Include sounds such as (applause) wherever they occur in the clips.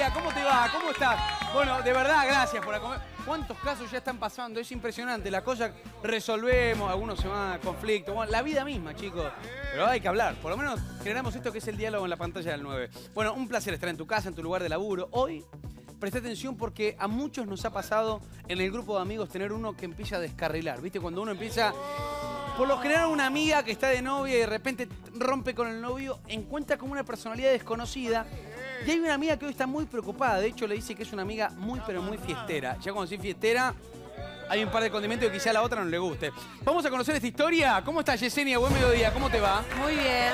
mediodía, ¿cómo te va? ¿Cómo estás? Bueno, de verdad, gracias por acompañarme. ¿Cuántos casos ya están pasando? Es impresionante. Las cosas resolvemos, algunos se van a conflicto. Bueno, la vida misma, chicos. Pero hay que hablar. Por lo menos generamos esto que es el diálogo en la pantalla del 9. Bueno, un placer estar en tu casa, en tu lugar de laburo. Hoy, presta atención porque a muchos nos ha pasado en el grupo de amigos tener uno que empieza a descarrilar. ¿Viste? Cuando uno empieza... Por lo general, una amiga que está de novia y de repente rompe con el novio, encuentra como una personalidad desconocida. Y hay una amiga que hoy está muy preocupada. De hecho, le dice que es una amiga muy, pero muy fiestera. Ya cuando soy fiestera, hay un par de condimentos que quizá a la otra no le guste. Vamos a conocer esta historia. ¿Cómo estás, Yesenia? Buen mediodía. ¿Cómo te va? Muy bien.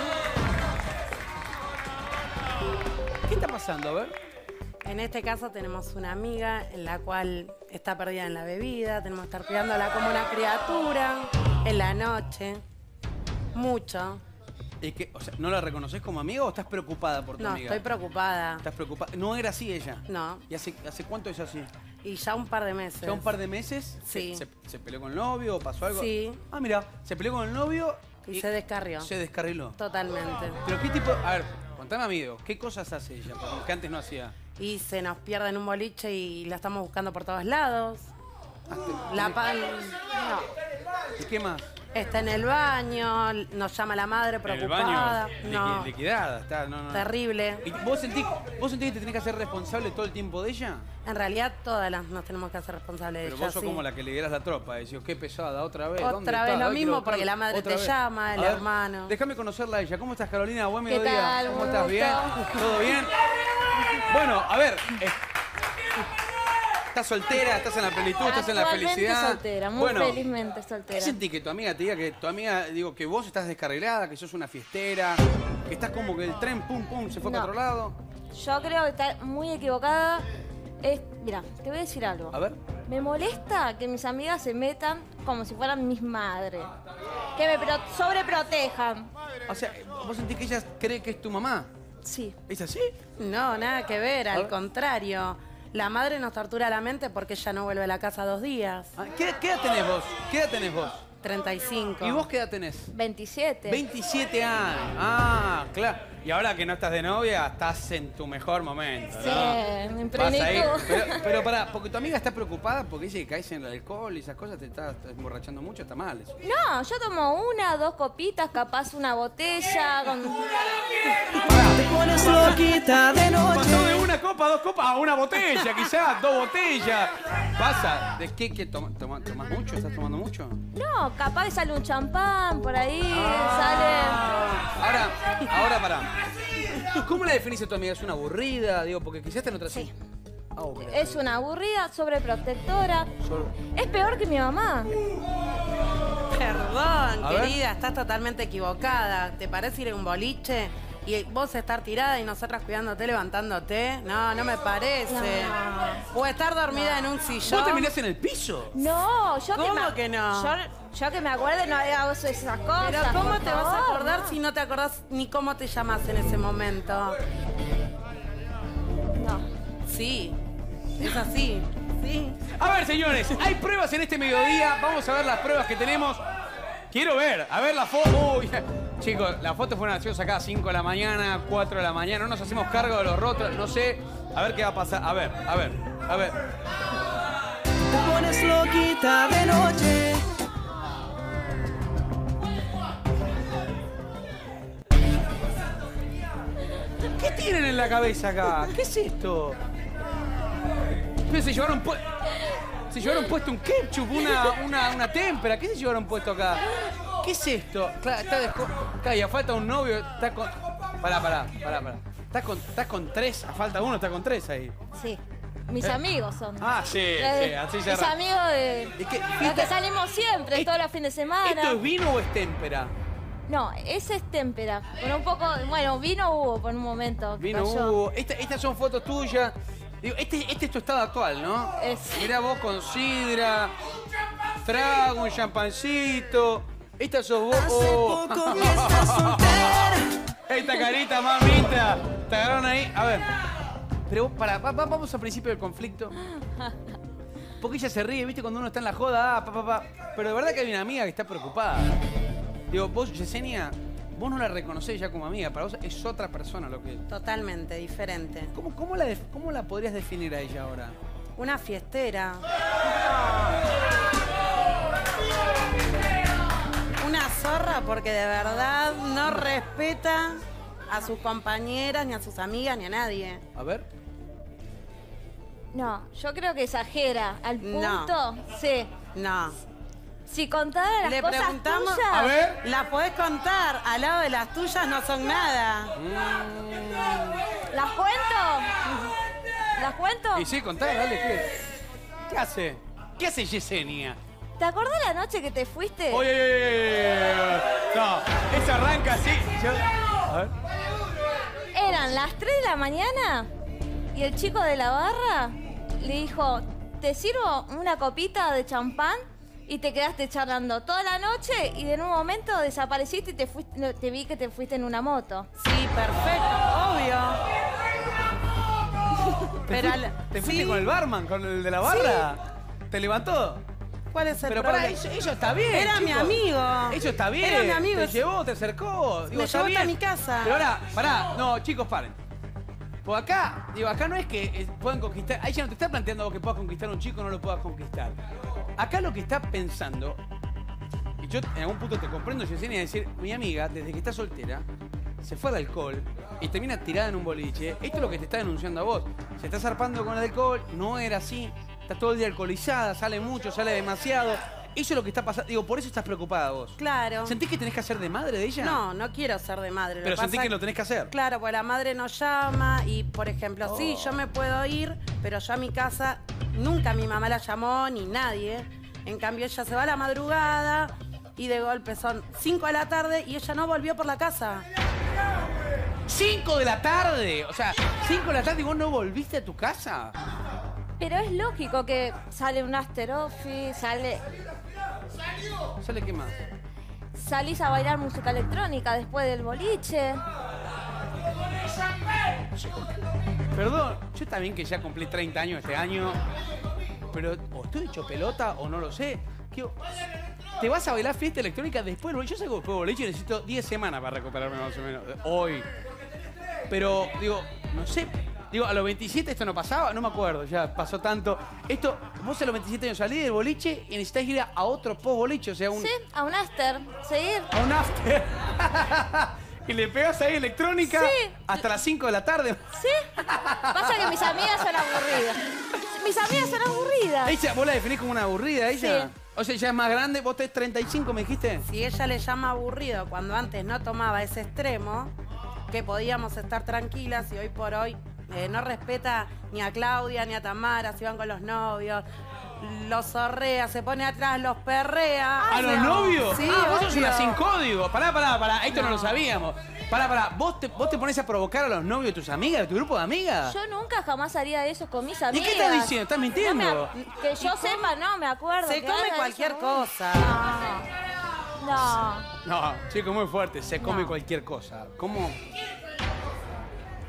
¿Qué está pasando? A ver. En este caso tenemos una amiga en la cual está perdida en la bebida, tenemos que estar cuidándola como una criatura en la noche. Mucho. Es que, o sea, ¿no la reconoces como amiga o estás preocupada por tu No, amiga? estoy preocupada. ¿Estás preocupada? No era así ella. No. ¿Y hace, hace cuánto es así? Y ya un par de meses. ¿Ya un par de meses? Sí. ¿Se, se- se peleó con el novio o pasó algo? Sí. Ah, mira, se peleó con el novio Y se descarrió. se descarriló. Totalmente. Pero qué tipo... A ver, contame, amigo, ¿qué cosas hace ella que antes no hacía? Y se nos pierde en un boliche y la estamos buscando por todos lados. La pal... No. ¿Y qué más? Está en el baño, nos llama la madre En el preocupada. baño, liqui- no, liquidada. Está, no, no. terrible. ¿Y vos sentís, vos sentís que te tenés que hacer responsable todo el tiempo de ella? En realidad todas las nos tenemos que hacer responsables de Pero ella. vos sos sí. como la que le dieras la tropa. Decís, qué pesada, otra vez. Otra ¿dónde vez está? lo Ay, mismo, quiero porque buscarla. la madre Otra te llama, el A ver, hermano. Déjame conocerla a ella. ¿Cómo estás, Carolina? Buen ¿Qué mediodía. tal? ¿Cómo estás? ¿Bien? ¿Todo bien? Bueno, a ver. eh, ¿Estás soltera? ¿Estás en la plenitud? ¿Estás en la felicidad? soltera, muy bueno, felizmente ¿Qué soltera. sentís que tu amiga te diga que tu amiga, digo, que vos estás descarrilada, que sos una fiestera, que estás como que el tren pum pum se fue para No. otro lado? Yo creo que está muy equivocada. Es, mira, te voy a decir algo. A ver. Me molesta que mis amigas se metan como si fueran mis madres. Que me pro- sobreprotejan. O sea, vos sentís que ella cree que es tu mamá. Sí. ¿Es así? No, nada que ver, al ver. contrario. La madre nos tortura la mente porque ella no vuelve a la casa dos días. Ah, ¿Qué, qué edad tenés vos? ¿Qué edad tenés vos? 35. ¿Y vos qué edad tenés? 27. 27 años. Ah, claro. Y ahora que no estás de novia, estás en tu mejor momento, Sí, ¿no? en plenitud. Pero, pero pará, (laughs) porque tu amiga está preocupada porque dice que caes en el alcohol y esas cosas, te estás, emborrachando mucho, está mal eso. No, yo tomo una, dos copitas, capaz una botella. Con... pones loquita de noche. Pasó de una copa a dos copas a una botella, quizás, dos botellas. Pasa, ¿de qué? qué toma, toma- ¿Tomás mucho? ¿Estás tomando mucho? No, capaz que sale un champán por ahí, Ahora, ahora pará. ¿Cómo la definís a tu amiga? ¿Es una aburrida? Digo, porque quizás está en otra... Sí. Ah. Es una aburrida, sobreprotectora. Solo- Es peor que mi mamá. Perdón, A ver. querida, estás totalmente equivocada. ¿Te parece ir a un boliche y vos estar tirada y nosotras cuidándote, levantándote? No, no me parece. O estar dormida en un sillón. ¿Vos terminás en el piso? No, yo que ¿Cómo me, que no? Yo, yo que me acuerde no hago esas cosas. Pero ¿cómo te vas a acordar no. si no te acordás ni cómo te llamas en ese momento? No. Sí, es así. Sí. A ver, señores, hay pruebas en este mediodía. Vamos a ver las pruebas que tenemos. Quiero ver, a ver la foto. Uy, chicos, la foto fue una acción sacada a 5 de la mañana, 4 de la mañana. No nos hacemos cargo de los rotos, no sé. A ver qué va a pasar. A ver, a ver, a ver. Te pones loquita de noche. ¿Qué tienen en la cabeza acá? ¿Qué es esto? Pero se llevaron, pu- se llevaron puesto un ketchup, una, una, una témpera. ¿Qué se llevaron puesto acá? ¿Qué es esto? Claro, está desco... Claro, y a falta un novio. Está con... Pará, pará, pará, pará. Estás con, estás con tres, a falta uno, está con tres ahí. Sí. Mis Eh. amigos son. Ah, sí, Eh, sí, así se Mis amigos de. ¿Y qué- Los que salimos siempre, todos los fines de semana. ¿Esto es vino o es témpera? No, ese es témpera. Con un poco. Bueno, vino hubo por un momento. Vino cayó. Esta- estas son fotos tuyas. Digo, este, este es tu estado actual, ¿no? Es. Mirá vos con sidra, trago, un champancito. Esta sos vos. Oh. Poco que estás soltera. (laughs) Esta carita, mamita. Te agarraron ahí. A ver. Pero vos, para, vamos al principio del conflicto. Porque ella se ríe, ¿viste? Cuando uno está en la joda, ah, pa, pa, pa. Pero de verdad que hay una amiga que está preocupada. Digo, vos, Yesenia, vos no la reconocés ya como amiga, para vos es otra persona lo que... Totalmente diferente. ¿Cómo, cómo, la, cómo la podrías definir a ella ahora? Una fiestera. Zorra porque de verdad no respeta a sus compañeras, ni a sus amigas, ni a nadie. A ver. No, yo creo que exagera. Al No. punto, sí. No. Si contara las Le cosas preguntamos- tuyas, A ver. Las podés contar, al lado de las tuyas no son nada. ¿las cuento? (laughs) ¿Las cuento? Y sí, contá, dale, ¿qué? ¿Qué hace? ¿Qué hace Yesenia? ¿Te acordás la noche que te fuiste? Oye, oye, oye. No, eso arranca así. Yo- A ver. Eran las 3 de la mañana y el chico de la barra le dijo, te sirvo una copita de champán y te quedaste charlando toda la noche y en un momento desapareciste y te, fuiste, te vi que te fuiste en una moto. Sí, perfecto, obvio. ¿Te, Pero fui- al- ¿te fuiste sí. con el barman, con el de la barra? ¿Te levantó? ¿Cuál es el Pero problema? eso, eso está bien. Era mi amigo. Eso está bien. Era mi amigo. Te llevó, te acercó. Digo, Me llevó hasta mi casa. Pero ahora, pará. No, chicos, paren. Pues acá, digo, acá no es que eh, puedan conquistar. Ella no te está planteando vos que puedas conquistar a un chico o no lo puedas conquistar. Acá lo que está pensando, y yo en algún punto te comprendo, Yesenia, es decir, mi amiga, desde que está soltera, se fue al alcohol y termina tirada en un boliche. Esto es lo que te está denunciando a vos. Se está zarpando con el alcohol, no era así. Está todo el día alcoholizada, sale mucho, sale demasiado. Eso es lo que está pasando. Digo, por eso estás preocupada vos. Claro. ¿Sentís que tenés que hacer de madre de ella? No, no quiero ser de madre. Pero sentís pasa que lo tenés que hacer. Claro, porque la madre nos llama y, por ejemplo, sí, yo me puedo ir, pero yo a mi casa nunca mi mamá la llamó ni nadie. En cambio, ella se va a la madrugada y de golpe son 5 de la tarde y ella no volvió por la casa. 5 de la tarde. O sea, 5 de la tarde y vos no volviste a tu casa. Pero es lógico que sale un after office, sale, ¿Sale qué más? salís a bailar música electrónica después del boliche. Perdón, yo bien que ya cumplí 30 años este año. Pero o estoy hecho pelota o no lo sé. ¿Qué- ¿Te vas a bailar fiesta electrónica después del boliche? Yo salgo después del boliche y necesito 10 semanas para recuperarme más o menos. Hoy. Pero, digo, no sé. Digo, a los 27 esto no pasaba, no me acuerdo, ya pasó tanto. Esto, vos a los 27 años salís del boliche y necesitas ir a, otro post boliche, o sea, un, Sí, a un after, seguir. a un after. (laughs) y le pegas ahí electrónica Sí. hasta las 5 de la tarde. ¿Sí? Pasa que mis amigas son aburridas. Mis amigas son aburridas. Ella, vos la definís como una aburrida, ella. Sí. O sea, ella es más grande, vos tenés 35, me dijiste. Si ella le llama aburrido cuando antes no tomaba ese extremo, que podíamos estar tranquilas y hoy por hoy eh, no respeta ni a Claudia ni a Tamara, si van con los novios, los zorrea, se pone atrás, los perrea. ¿A O los novios? Sí, ah, vos sos obvio. una sin código. Pará, pará, pará. Esto no, No. lo sabíamos. Pará, pará. ¿Vos te, ¿Vos te pones a provocar a los novios de tus amigas, de tu grupo de amigas? Yo nunca jamás haría eso con mis ¿Y amigas. qué estás diciendo? ¿Estás mintiendo? No me ac- que yo sepa, no, me acuerdo. Se que come cualquier eso. cosa. No. No. No, chico, muy fuerte. Se come No. cualquier cosa. ¿Cómo?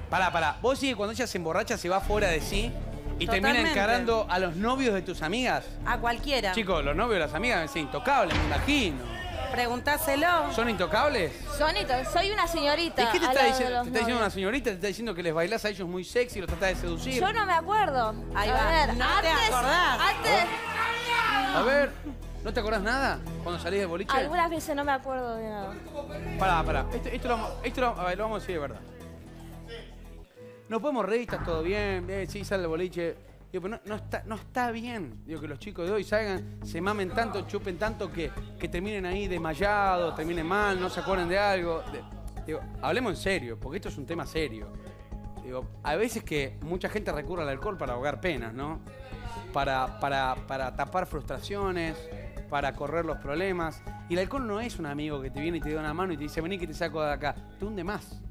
Pará, pará. ¿Vos sí que cuando ella se emborracha se va fuera de sí y termina encarando a los novios de tus amigas? A cualquiera. Chicos, los novios de las amigas son intocables, me imagino. Preguntáselo. ¿Son intocables? Sonito, soy una señorita. ¿Y qué te está los ¿Te está diciendo una señorita? ¿Te está diciendo que les bailás a ellos muy sexy y los tratás de seducir? Yo no me acuerdo. Ahí a va, ver, no te antes, acordás. Antes, A ver, ¿no te acordás nada cuando salís de boliche? algunas veces no me acuerdo de nada. Pará, pará. Esto, esto lo, vamos- esto lo- a ver, lo vamos a decir de verdad. No podemos reír, está todo bien, bien, sí, sale el boliche. Digo, pero no, está, bien. Digo, que los chicos de hoy salgan, se mamen tanto, chupen tanto que, que terminen ahí desmayados, terminen mal, no se acuerden de algo. Digo, hablemos en serio, porque esto es un tema serio. Digo, a veces que mucha gente recurre al alcohol para ahogar penas, ¿no? Para, para, para tapar frustraciones, para correr los problemas. Y el alcohol no es un amigo que te viene y te da una mano y te dice, vení que te saco de acá. Te hunde más.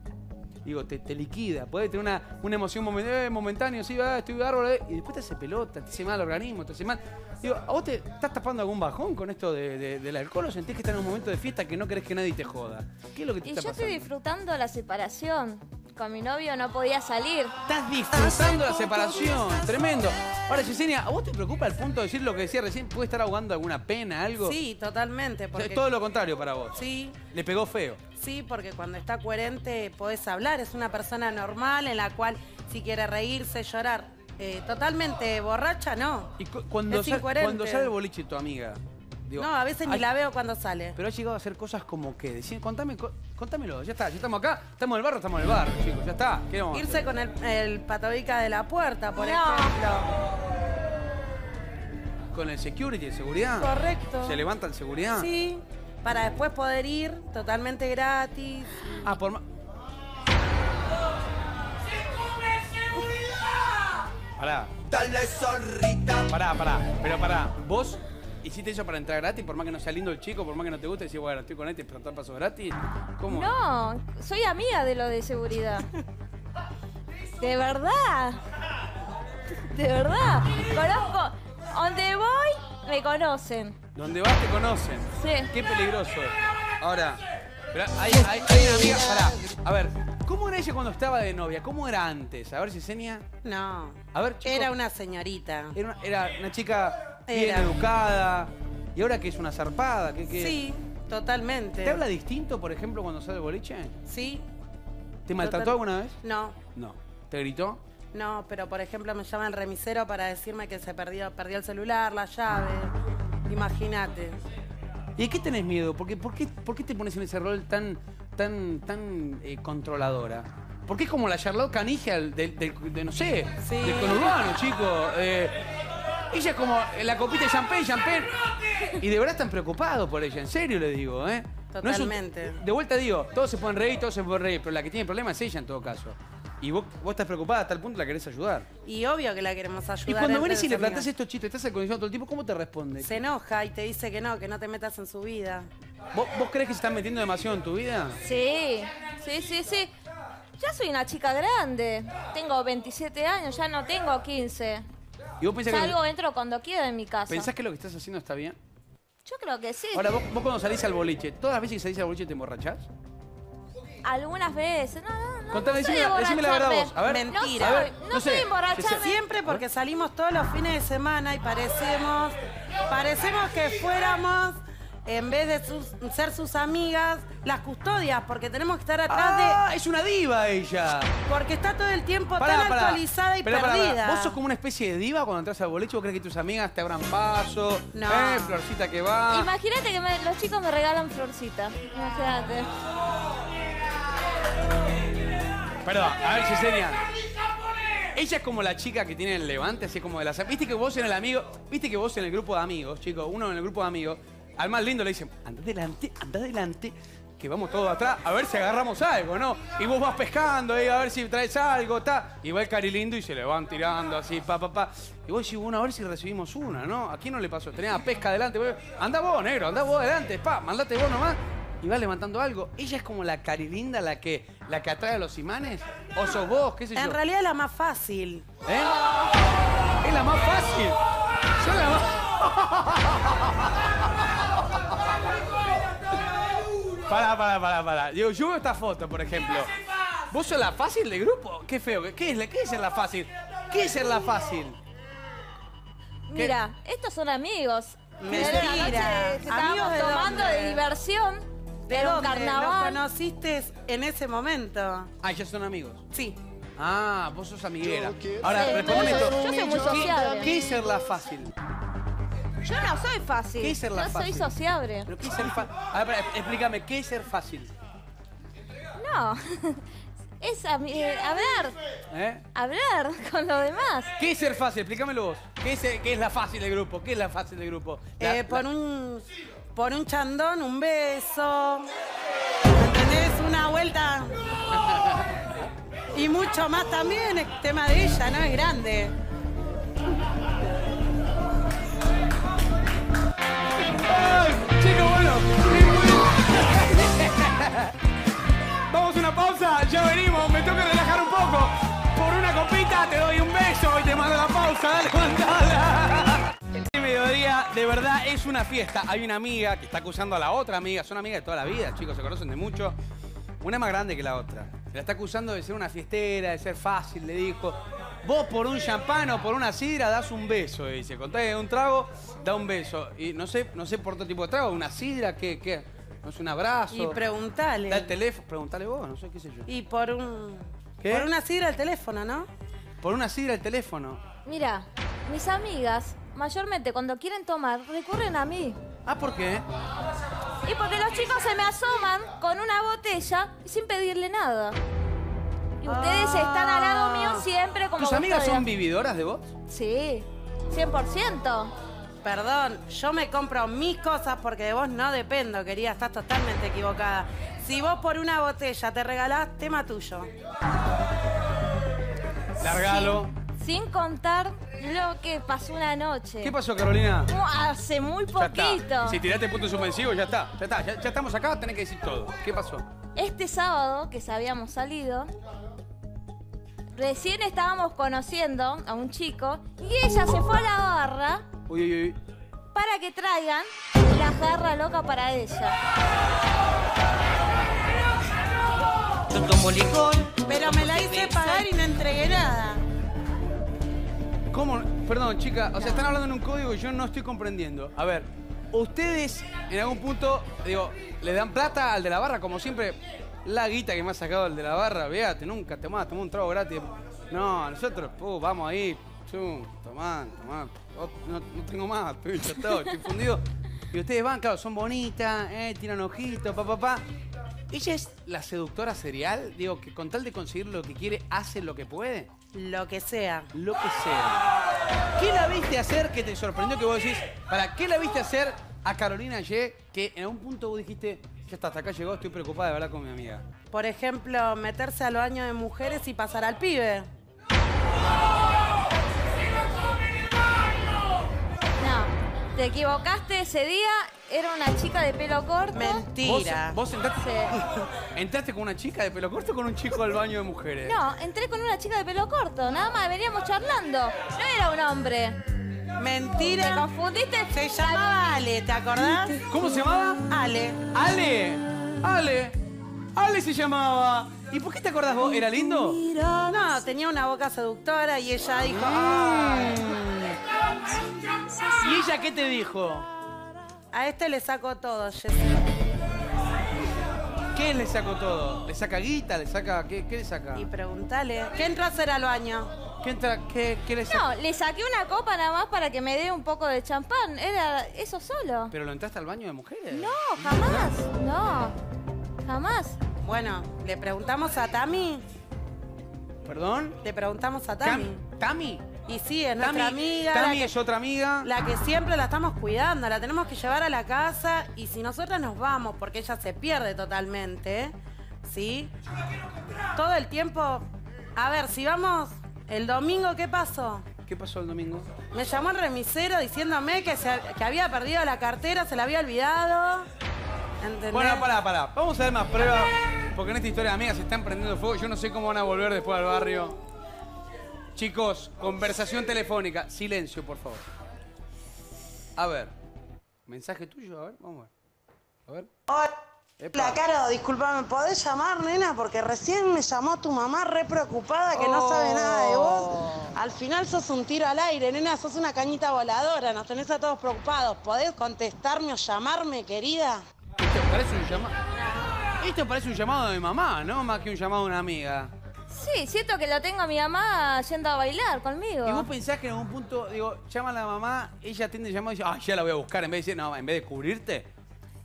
Digo, te, te liquida. Puede tener una, una emoción eh, momentánea, sí, va, estoy bárbaro, eh, y después te hace pelota, te hace mal el organismo, te hace mal. Digo, ¿a vos te estás tapando algún bajón con esto de- de- del alcohol o sentís que estás en un momento de fiesta que no querés que nadie te joda? ¿Qué es lo que te Y está yo estoy disfrutando la separación. Con mi novio no podía salir. Estás disfrutando la separación, tremendo. Ahora, Yesenia, ¿a vos te preocupa el punto de decir lo que decía recién? ¿Puede estar ahogando alguna pena, algo? Sí, totalmente. O sea, Porque... todo lo contrario para vos. Sí, Le pegó feo. sí, porque cuando está coherente podés hablar. Es una persona normal en la cual si quiere reírse, llorar. Eh, totalmente borracha, no. Y cu- cuando, Es sal- incoherente. cuando sale el boliche tu amiga. digo, No, a veces ni hay- la veo cuando sale. Pero ha llegado a hacer cosas como que decir, contame, co- contámelo, ya está, ya estamos acá, estamos en el barrio, estamos en el barrio, chicos, ya está. ¿Qué vamos a Irse hacer? con el, el patobica de la puerta, por No. ejemplo. con el security, el seguridad. Correcto. Se levanta el seguridad. Sí, para después poder ir totalmente gratis. Ah, por ma- Pará. Dale zorrita. Pará, pará, pero pará. Vos hiciste eso para entrar gratis, por más que no sea lindo el chico, por más que no te guste, decís, bueno, estoy con este, pero tal paso gratis. ¿Cómo? No, soy amiga de lo de seguridad. De verdad. De verdad. Conozco. Donde voy, me conocen. Donde vas te conocen. Sí. Qué peligroso. Ahora, pero hay, hay- hay una amiga. Pará. A ver, ¿cómo era ella cuando estaba de novia? ¿Cómo era antes? A ver si enseña. No. A ver, chicos. Era una señorita. Era una, era una chica bien educada. ¿Y ahora que es una zarpada? ¿Qué, qué? Sí, totalmente. ¿Te habla distinto, por ejemplo, cuando sale el boliche? Sí. ¿Te maltrató Total- alguna vez? No. No. ¿Te gritó? No, pero por ejemplo me llama el remisero para decirme que se perdió, perdió el celular, la llave. Imagínate. ¿Y de qué tenés miedo? ¿Por qué, por qué, por qué te pones en ese rol tan, tan, tan eh, controladora? Porque es como la Charlotte Canigia del, del- del- de, no sé, Sí. del conurbano, chico. Eh, ella es como la copita de champagne, champagne. Y de verdad están preocupados por ella, en serio le digo, ¿eh? No es un- Totalmente. de vuelta digo, todos se pueden reír, todos se pueden reír, pero la que tiene problema es ella en todo caso. Y vos, vos estás preocupada hasta el punto que la querés ayudar. Y obvio que la queremos ayudar. Y cuando venís y le las plantás amigas. estos chistes, estás acondicionado todo el tiempo, ¿cómo te responde? Se enoja y te dice que no, que no te metas en su vida. ¿Vos, vos crees que se están metiendo demasiado en tu vida? Sí, sí, sí, sí. Ya soy una chica grande. Tengo 27 años, ya no tengo 15. ¿Y vos pensás que, Salgo, entro cuando quiero en mi casa. pensás que lo que estás haciendo está bien? Yo creo que sí. Ahora, vos, vos cuando salís al boliche, ¿todas las veces que salís al boliche te emborrachás? Algunas veces. No, no, no. Contame, no soy decime, de decime la verdad vos. A ver, Mentira. a ver, No soy- no sé, emborracharme. Siempre porque salimos todos los fines de semana y parecemos, parecemos que fuéramos, en vez de sus- ser sus amigas, las custodias, porque tenemos que estar atrás Ah, es una diva ella. de. Porque está todo el tiempo Pará, tan pará. actualizada y pará, perdida. pará. ¿Vos sos como una especie de diva cuando entras al boliche? ¿Vos crees que tus amigas te abran paso? No. Eh, florcita que va. Imagínate que me- los chicos me regalan florcita. Imagínate. Perdón, a ver, Yesenia. Ella es como la chica que tiene el levante, así como de las... Viste que vos en el amigo... Viste que vos en el grupo de amigos, chicos, uno en el grupo de amigos, al más lindo le dicen, anda adelante, anda adelante, que vamos todos atrás, a ver si agarramos algo, ¿no? Y vos vas pescando ahí, a ver si traes algo, ta. Y va el cari lindo y se le van tirando así, pa, pa, pa. Y vos decís, bueno, a ver si recibimos una, ¿no? ¿A quién no le pasó? Tenía pesca adelante. vos, Anda vos, negro, anda vos adelante, pa, mandate vos nomás. Y va levantando algo. ¿Ella es como la carilinda la que, la que atrae a los imanes? ¿O sos vos? ¿Qué sé yo? En realidad es la más fácil. ¿Eh? Es la más fácil. Sos la más... (laughs) Pará, pará, pará, pará. Digo, yo veo esta foto, por ejemplo. ¿Vos sos la fácil del grupo? Qué feo. ¿Qué es, la- qué es ser la fácil? ¿Qué es ser la fácil? Mira, estos son amigos. Mentira. ¿Amigos de tomando dónde? de diversión. ¿De Era un dónde? ¿Los carnaval. conociste en ese momento? Ah, ya son amigos. Sí. Ah, vos sos amiguera. Ahora, Sí, respondeme no, yo- esto. yo soy muy ¿Qué- sociable. ¿Qué es ser la fácil? Yo no soy fácil. ¿Qué es ser la Yo fácil? soy sociable. ¿Pero qué es ser fácil? A ver, explícame, ¿qué es ser fácil? No. (laughs) Es eh, hablar. ¿Eh? Hablar (laughs) con los demás. ¿Qué es ser fácil? Explícamelo vos. ¿Qué es, qué es la fácil del grupo? ¿Qué es la fácil del grupo? La- Eh, por la- un por un chandón, un beso. ¿Entendés? Una vuelta. (laughs) Y mucho más también, es tema de ella, ¿no? Es grande. ¡Ay! Chicos, bueno. (laughs) Vamos a una pausa, ya venimos, me toca relajar un poco. Por una copita te doy un beso y te mando la pausa, dale, mandala. Este mediodía, de verdad, es una fiesta. Hay una amiga que está acusando a la otra amiga, son amigas de toda la vida, chicos, se conocen de mucho. Una más grande que la otra. Se la está acusando de ser una fiestera, de ser fácil, le dijo. Vos por un champán o por una sidra das un beso, dice. Contá un trago, da un beso. Y no sé, no sé por otro tipo de trago, una sidra, ¿qué? qué? No es un abrazo. Y preguntale. Da el teléfono, preguntale vos, no sé qué sé yo. Y por un. ¿Qué? Por una sidra el teléfono, ¿no? Por una sidra el teléfono. Mira, mis amigas, mayormente cuando quieren tomar, recurren a mí. Ah, ¿por qué? Y porque los chicos se me asoman con una botella sin pedirle nada. Y ustedes Ah. están al lado mío siempre como ¿Tus amigas son vividoras de vos? Sí, 100%. Perdón, yo me compro mis cosas porque de vos no dependo, querida. Estás totalmente equivocada. Si vos por una botella te regalás, tema tuyo. Largalo. Sin contar lo que pasó una noche. ¿Qué pasó, Carolina? Uh, Hace muy Ya poquito. Si tiraste punto suspensivo, ya está. Ya está. Ya, ya estamos acá, tenés que decir todo. ¿Qué pasó? Este sábado que habíamos salido, recién estábamos conociendo a un chico y ella se fue a la barra Uy, uy, uy. para que traigan la jarra loca para ella. Yo tomo licor. Pero me la hice pagar y no entregué nada. ¿Cómo? Perdón, chica. O sea, están hablando en un código y yo no estoy comprendiendo. A ver, ustedes en algún punto, digo, le dan plata al de la barra, como siempre. La guita que me ha sacado el de la barra, véate, nunca tomá, tomá un trago gratis. No, nosotros, uh, vamos ahí, chum, tomá, tomá. Oh, no, no tengo más, estoy, está, estoy fundido. Y ustedes van, claro, son bonitas, eh, tiran ojitos, pa, pa, pa. ¿Ella es la seductora serial? Digo, que con tal de conseguir lo que quiere, hace lo que puede. Lo que sea. Lo que sea. ¿Qué la viste hacer que te sorprendió que vos decís? ¿Para qué la viste hacer a Carolina Ye que en algún punto vos dijiste, ya está, hasta acá llegó, estoy preocupada de verdad con mi amiga? Por ejemplo, meterse al baño de mujeres y pasar al pibe. No, te equivocaste ese día, era una chica de pelo corto. Mentira. ¿Vos, vos entraste, Sí. (laughs) entraste con una chica de pelo corto o con un chico al baño de mujeres? No, entré con una chica de pelo corto, nada más, veníamos charlando. No era un hombre. ¿Te Mentira. confundiste? Se llamaba Ale, ¿te acordás? ¿Cómo se llamaba? Ale. Ale. Ale. Ale se llamaba. ¿Y por qué te acordás vos? ¿Era lindo? No, tenía una boca seductora y ella dijo, "Ay, ¿Y ella qué te dijo? a este le saco todo, Jessy. ¿Qué le sacó todo? ¿Le saca guita? ¿Le saca qué, qué le saca? Y preguntale, ¿qué entró a hacer al baño? ¿Qué, entra, qué, qué le saca? No, le saqué una copa nada más para que me dé un poco de champán. Era eso solo. ¿Pero lo entraste al baño de mujeres? No, jamás. No, jamás. Bueno, le preguntamos a Tami. ¿Perdón? Le preguntamos a Tami. Cam- ¿Tami? Y sí, es Tami, nuestra amiga. Tami la, que, es otra amiga. la que siempre la estamos cuidando, la tenemos que llevar a la casa y si nosotras nos vamos, porque ella se pierde totalmente, ¿sí? Todo el tiempo. A ver, si vamos el domingo, ¿qué pasó? ¿Qué pasó el domingo? Me llamó el remisero diciéndome que, se- que había perdido la cartera, se la había olvidado. ¿Entendés? Bueno, pará, pará. Vamos a ver más pruebas. Porque en esta historia de amigas se están prendiendo fuego. Yo no sé cómo van a volver después al barrio. Chicos, conversación telefónica. Silencio, por favor. A ver. Mensaje tuyo, a ver, vamos a ver. A ver. Hola, Caro, disculpame, ¿podés llamar, nena? Porque recién me llamó tu mamá re preocupada que no sabe nada de vos. Al final sos un tiro al aire, nena, sos una cañita voladora, nos tenés a todos preocupados. ¿Podés contestarme o llamarme, querida? Esto parece un llamado. Esto parece un llamado de mamá, ¿no? Más que un llamado de una amiga. Sí, siento que lo tengo a mi mamá yendo a bailar conmigo. Y vos pensás que en algún punto, digo, llama a la mamá, ella atiende el llamado y dice, ah, ya la voy a buscar. En vez de decir, no, en vez de cubrirte,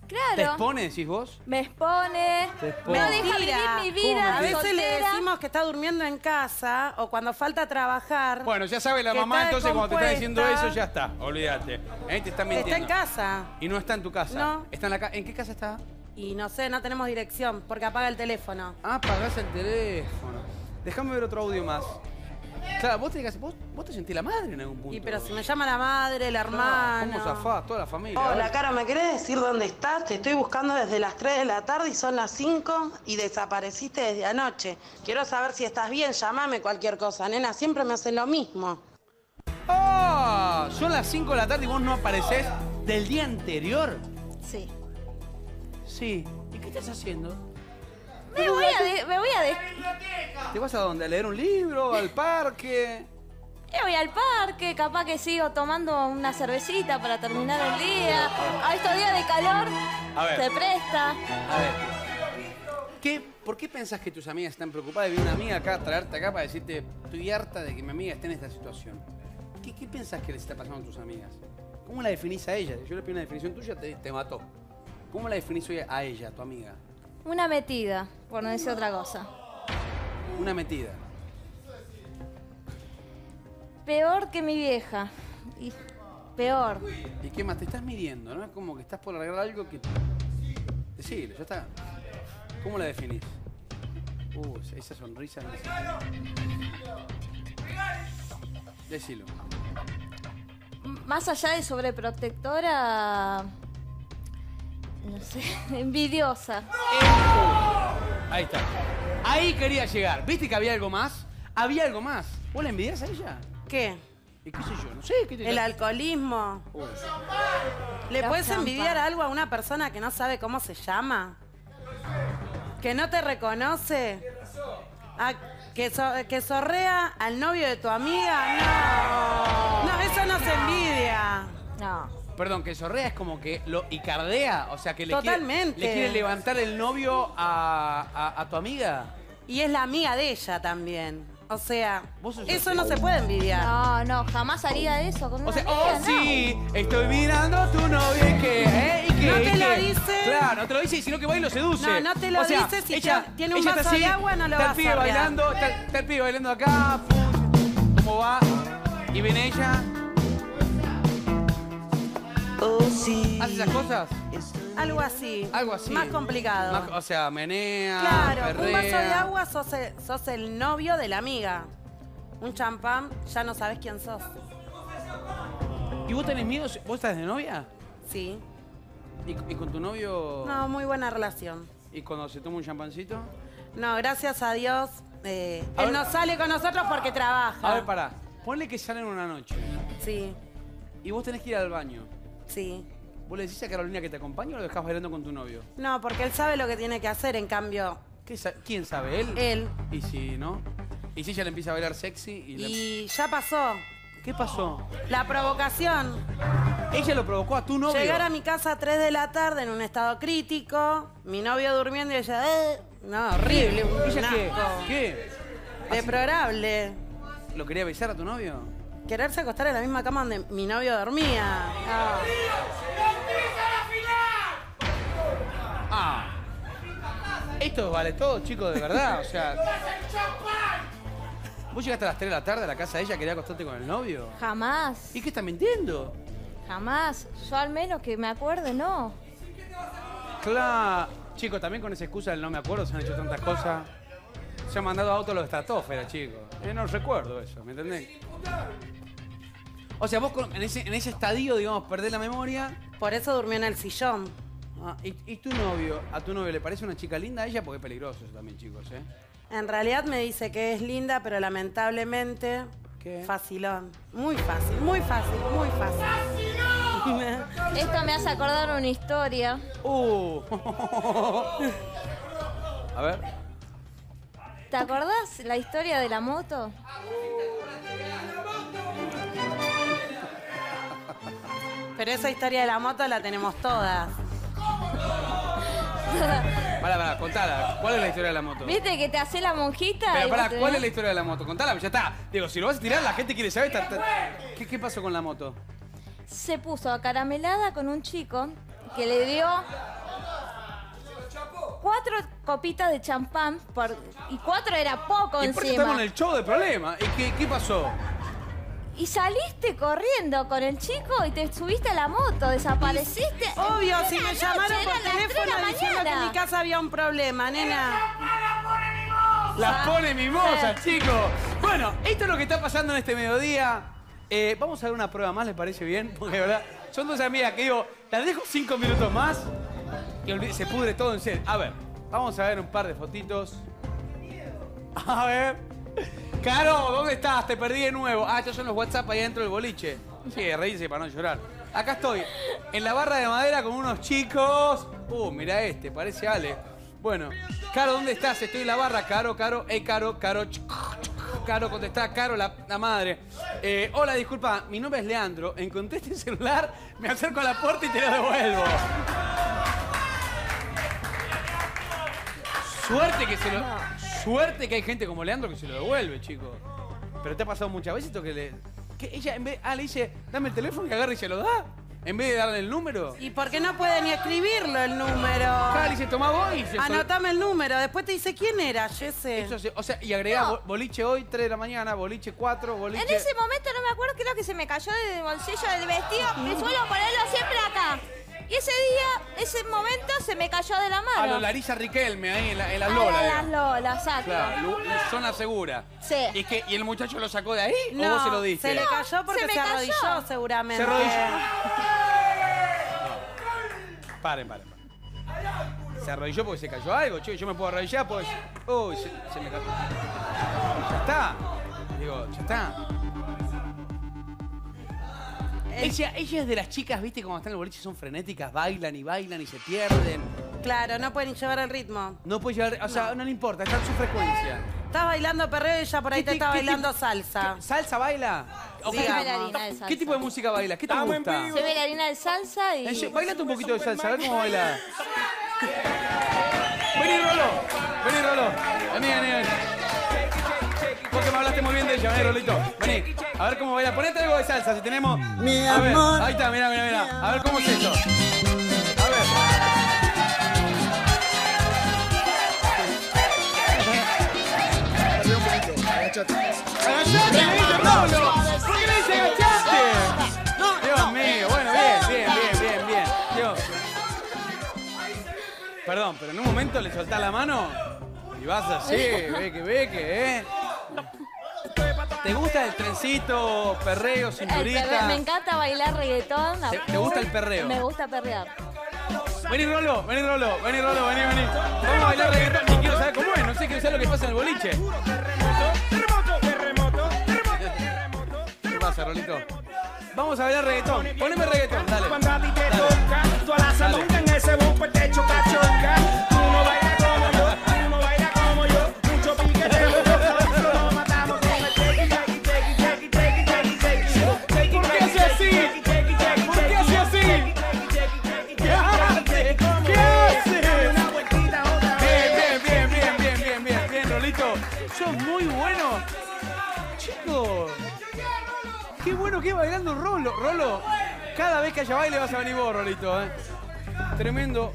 ¿te Claro. expone, decís vos? Me expone. Te expone. No deja vivir mi vida. A veces le soltera. decimos que está durmiendo en casa o cuando falta trabajar. Bueno, ya sabe la Que mamá, está entonces cuando te está diciendo descompuesta. eso, ya está. Olvídate. Ahí te está mintiendo. está en casa. Y no está en tu casa. No. Está en la ca- ¿En qué casa está? Y no sé, no tenemos dirección porque apaga el teléfono. Ah, pagás el teléfono. Déjame ver otro audio más. Claro, vos, tenés que hacer- vos, vos te sentís la madre en algún punto. Y pero si me llama la madre, el No, hermano. ¿Cómo zafás? Toda la familia. Hola. Caro, ¿me querés decir dónde estás? Te estoy buscando desde las 3 de la tarde y son las 5 y desapareciste desde anoche. Quiero saber si estás bien, llamame cualquier cosa, nena, siempre me hacen lo mismo. ¡Ah! Son las 5 de la tarde y vos no aparecés del día anterior. Sí. Sí. ¿Y qué estás haciendo? Me voy a, de- me voy a ¿Te vas a dónde? ¿A leer un libro? ¿Al parque? me voy al parque, capaz que sigo tomando una cervecita para terminar el día. A estos días de calor A ver. Se presta. A ver. ¿Qué, ¿Por qué pensás que tus amigas están preocupadas ver una amiga acá, traerte acá para decirte, estoy harta de que mi amiga esté en esta situación? ¿Qué, qué pensás que les está pasando a tus amigas? ¿Cómo la definís a ella? Yo le pido una definición tuya, te, te mató. ¿Cómo la definís hoy a ella, a tu amiga? Una metida, por no decir otra cosa. Una metida. Peor que mi vieja. Y peor. ¿Y qué más? Te estás midiendo, ¿no? Es como que estás por arreglar algo que... Decilo, ya está. ¿Cómo la definís? Uh, esa sonrisa... no. Decilo. Más allá de sobreprotectora. No sé, (laughs) envidiosa. Ahí está. Ahí quería llegar. ¿Viste que había algo más? Había algo más. ¿Vos la envidias a ella? ¿Qué? ¿Y qué sé yo? No sé. ¿qué te El alcoholismo. Uy. ¿Le puedes envidiar algo a una persona que no sabe cómo se llama? ¿Que no te reconoce? Ah, ¿Que, so- que zorrea al novio de tu amiga? No. No, eso no se envidia. No. Perdón, que sorrea es como que lo icardea. O sea, que le, Totalmente. Quiere, le quiere levantar el novio a, a- a tu amiga. Y es la amiga de ella también. O sea, eso no se puede envidiar. No, no, jamás haría eso con O una sea, amiga, oh no. sí, estoy mirando a tu novio y que, ¿eh? No te ¿Y lo dice. Claro, no te lo dice, sino que va y lo seduce. No, no te lo O sea, dice, si ella, tiene- tiene un vaso de agua, no lo está va el pibe a bailando, está, el pibe bailando acá, ¿cómo va? Y viene ella. Hace esas cosas. Algo así. Algo así. Más complicado. Más- o sea, menea, Claro, un vaso perrea. de agua sos el, sos el novio de la amiga. Un champán, ya no sabes quién sos. ¿Y vos tenés miedo? ¿Vos estás de novia? Sí. ¿Y, y con tu novio? No, muy buena relación. ¿Y cuando se toma un champancito? No, gracias a Dios. eh, A él ver. no sale con nosotros porque trabaja. A ver, pará. Ponle que salen una noche Sí, y vos tenés que ir al baño. Sí. ¿Vos le decís a Carolina que te acompañe o lo dejás bailando con tu novio? No, porque él sabe lo que tiene que hacer, en cambio, ¿Qué sa- ¿Quién sabe? ¿Él? él. ¿Y si no? ¿Y si ella le empieza a bailar sexy? Y le- Y ya pasó. ¿Qué pasó? La provocación. Ella lo provocó a tu novio. Llegar a mi casa a 3 de la tarde en un estado crítico, mi novio durmiendo y ella, eh, no, horrible, ¿Ella qué? ¿Qué? Deplorable. ¿Lo quería besar a tu novio? Quererse acostar en la misma cama donde mi novio dormía. Ah. Esto vale todo, chicos, de verdad. O sea. ¿Vos llegaste a las 3 de la tarde a la casa de ella, quería acostarte con el novio? Jamás. ¿Y qué está mintiendo? Jamás. Yo al menos que me acuerde, no. Claro. Chicos, también con esa excusa del no me acuerdo, se han hecho tantas cosas. Se han mandado autos a los estratosfera, chicos. Eh, no recuerdo eso, ¿me entendés? O sea, vos con- en, ese, en ese estadio, digamos, perdés la memoria. Por eso durmió en el sillón. Ah, y, y tu novio, a tu novio le parece una chica linda a ella? Porque es peligroso eso también, chicos, ¿eh? En realidad me dice que es linda, pero lamentablemente. ¿Qué? Facilón. Muy fácil, muy fácil, muy fácil. Esto me hace acordar una historia. Uh. (laughs) a ver. ¿Te acordás la historia de la moto? pero esa historia de la moto la tenemos todas. Pará, pará, contala. ¿Cuál es la historia de la moto? ¿Viste que te hace la monjita? Pero y pará, vos te ¿cuál ves? es la historia de la moto? Contala, ya está. Digo, si lo vas a tirar, la gente quiere saber. ta- ta- ¿Qué, qué pasó con la moto? Se puso acaramelada con un chico que le dio cuatro copitas de champán por- y cuatro era poco Y encima. estamos en el show de problema. ¿Y qué, qué pasó? Y saliste corriendo con el chico y te subiste a la moto, desapareciste. Obvio, si me noche, llamaron por eran las tres de teléfono la diciendo que en mañana. mi casa había un problema, nena. Las pone mimosas, Sí. chicos. Bueno, esto es lo que está pasando en este mediodía. Eh, vamos a dar una prueba más, ¿les parece bien? (laughs) Porque de verdad, son dos amigas que digo, las dejo cinco minutos más olvi- se pudre todo en serio. A ver, vamos a ver un par de fotitos. A ver. Caro, ¿dónde estás? Te perdí de nuevo. Ah, estos son los WhatsApp ahí dentro del boliche. Sí, reírse para no llorar. Acá estoy, en la barra de madera con unos chicos. Uh, mira este, parece Ale. Bueno, Caro, ¿dónde estás? Estoy en la barra. Caro, Caro, hey, Caro, Caro. Caro, contestá, Caro, la, la madre. Eh, hola, disculpa, mi nombre es Leandro. Encontré este (laughs) celular, me acerco a la puerta y te lo devuelvo. Suerte que se lo. Suerte que hay gente como Leandro que se lo devuelve, chicos. Pero te ha pasado muchas veces esto que le. Que ella en vez. Ah, le dice, dame el teléfono que agarra y se lo da. En vez de darle el número. ¿Y por qué no puede ni escribirlo el número? Acá le dice, toma vos y se Anotame el número. Después te dice quién era, Jesse. Eso sí, o sea, y agregá bo- boliche hoy, 3 de la mañana, boliche 4, boliche. En ese momento no me acuerdo, creo que se me cayó del bolsillo del vestido, que suelo ponerlo siempre acá. Y ese día, ese momento, se me cayó de la A mano. lo Larisa Riquelme, ahí en la, en la Ah, Lola. las. Lola, exacto. Claro, lu- zona segura. Sí. ¿Y, que, ¿Y el muchacho lo sacó de ahí o vos se lo diste? se le cayó porque se se, me cayó. arrodilló seguramente. Se arrodilló. (laughs) Paren, paren, paren. Se arrodilló porque se cayó algo, che. Yo me puedo arrodillar, pues. Uy, se, se me cayó. Ya está. Digo, ya está. Ella, ella es de las chicas, viste, cuando están en el boliche son frenéticas, bailan y bailan y se pierden. Claro, no puede ni llevar el ritmo. No puede llevar, o sea, no, le importa, está en su frecuencia. Estás bailando perreo y ella por ahí ¿Qué te ti- está qué bailando salsa. ¿Qué- ¿Salsa baila? ¿O Sí, qué- Soy bailarina de salsa. ¿Qué tipo de música baila? ¿Qué te gusta? Soy bailarina de salsa y... Eh, Bailate un poquito de salsa, a ver cómo baila. Vení, Rolo. Vení, Rolo. Vení, vení, vení. Vos que me hablaste muy bien de ella, vení, Rolito. Vení. A ver cómo baila. Ponete algo de salsa, si tenemos. Mi a ver, amor. ahí está, mirá, mirá, mirá. A ver cómo es esto. A ver. ¡Agachate, dice Rolo! ¿Por qué le dice agachate? Dios mío, bueno, bien, bien, bien, bien, bien. Dios. Perdón, pero en un momento le soltás la mano y vas así, ve que ve que, ¿eh? ¿Te gusta el trencito, perreo, cinturita? me encanta bailar reggaetón. ¿Te- te gusta el perreo? Me gusta perrear. Vení, Rolo, vení, Rolo, vení, Rolo, vení, vení. Vamos a bailar reggaetón y quiero saber cómo es, no sé, quiero saber lo que pasa en el boliche. ¿Qué pasa, Rolito? Vamos a bailar reggaetón. Poneme reggaetón, dale. Cuando a ti te toca, tú a la en ese bumper te choca, Rolo. Cada vez que haya baile vas a venir vos, Rolito. ¿eh? Tremendo.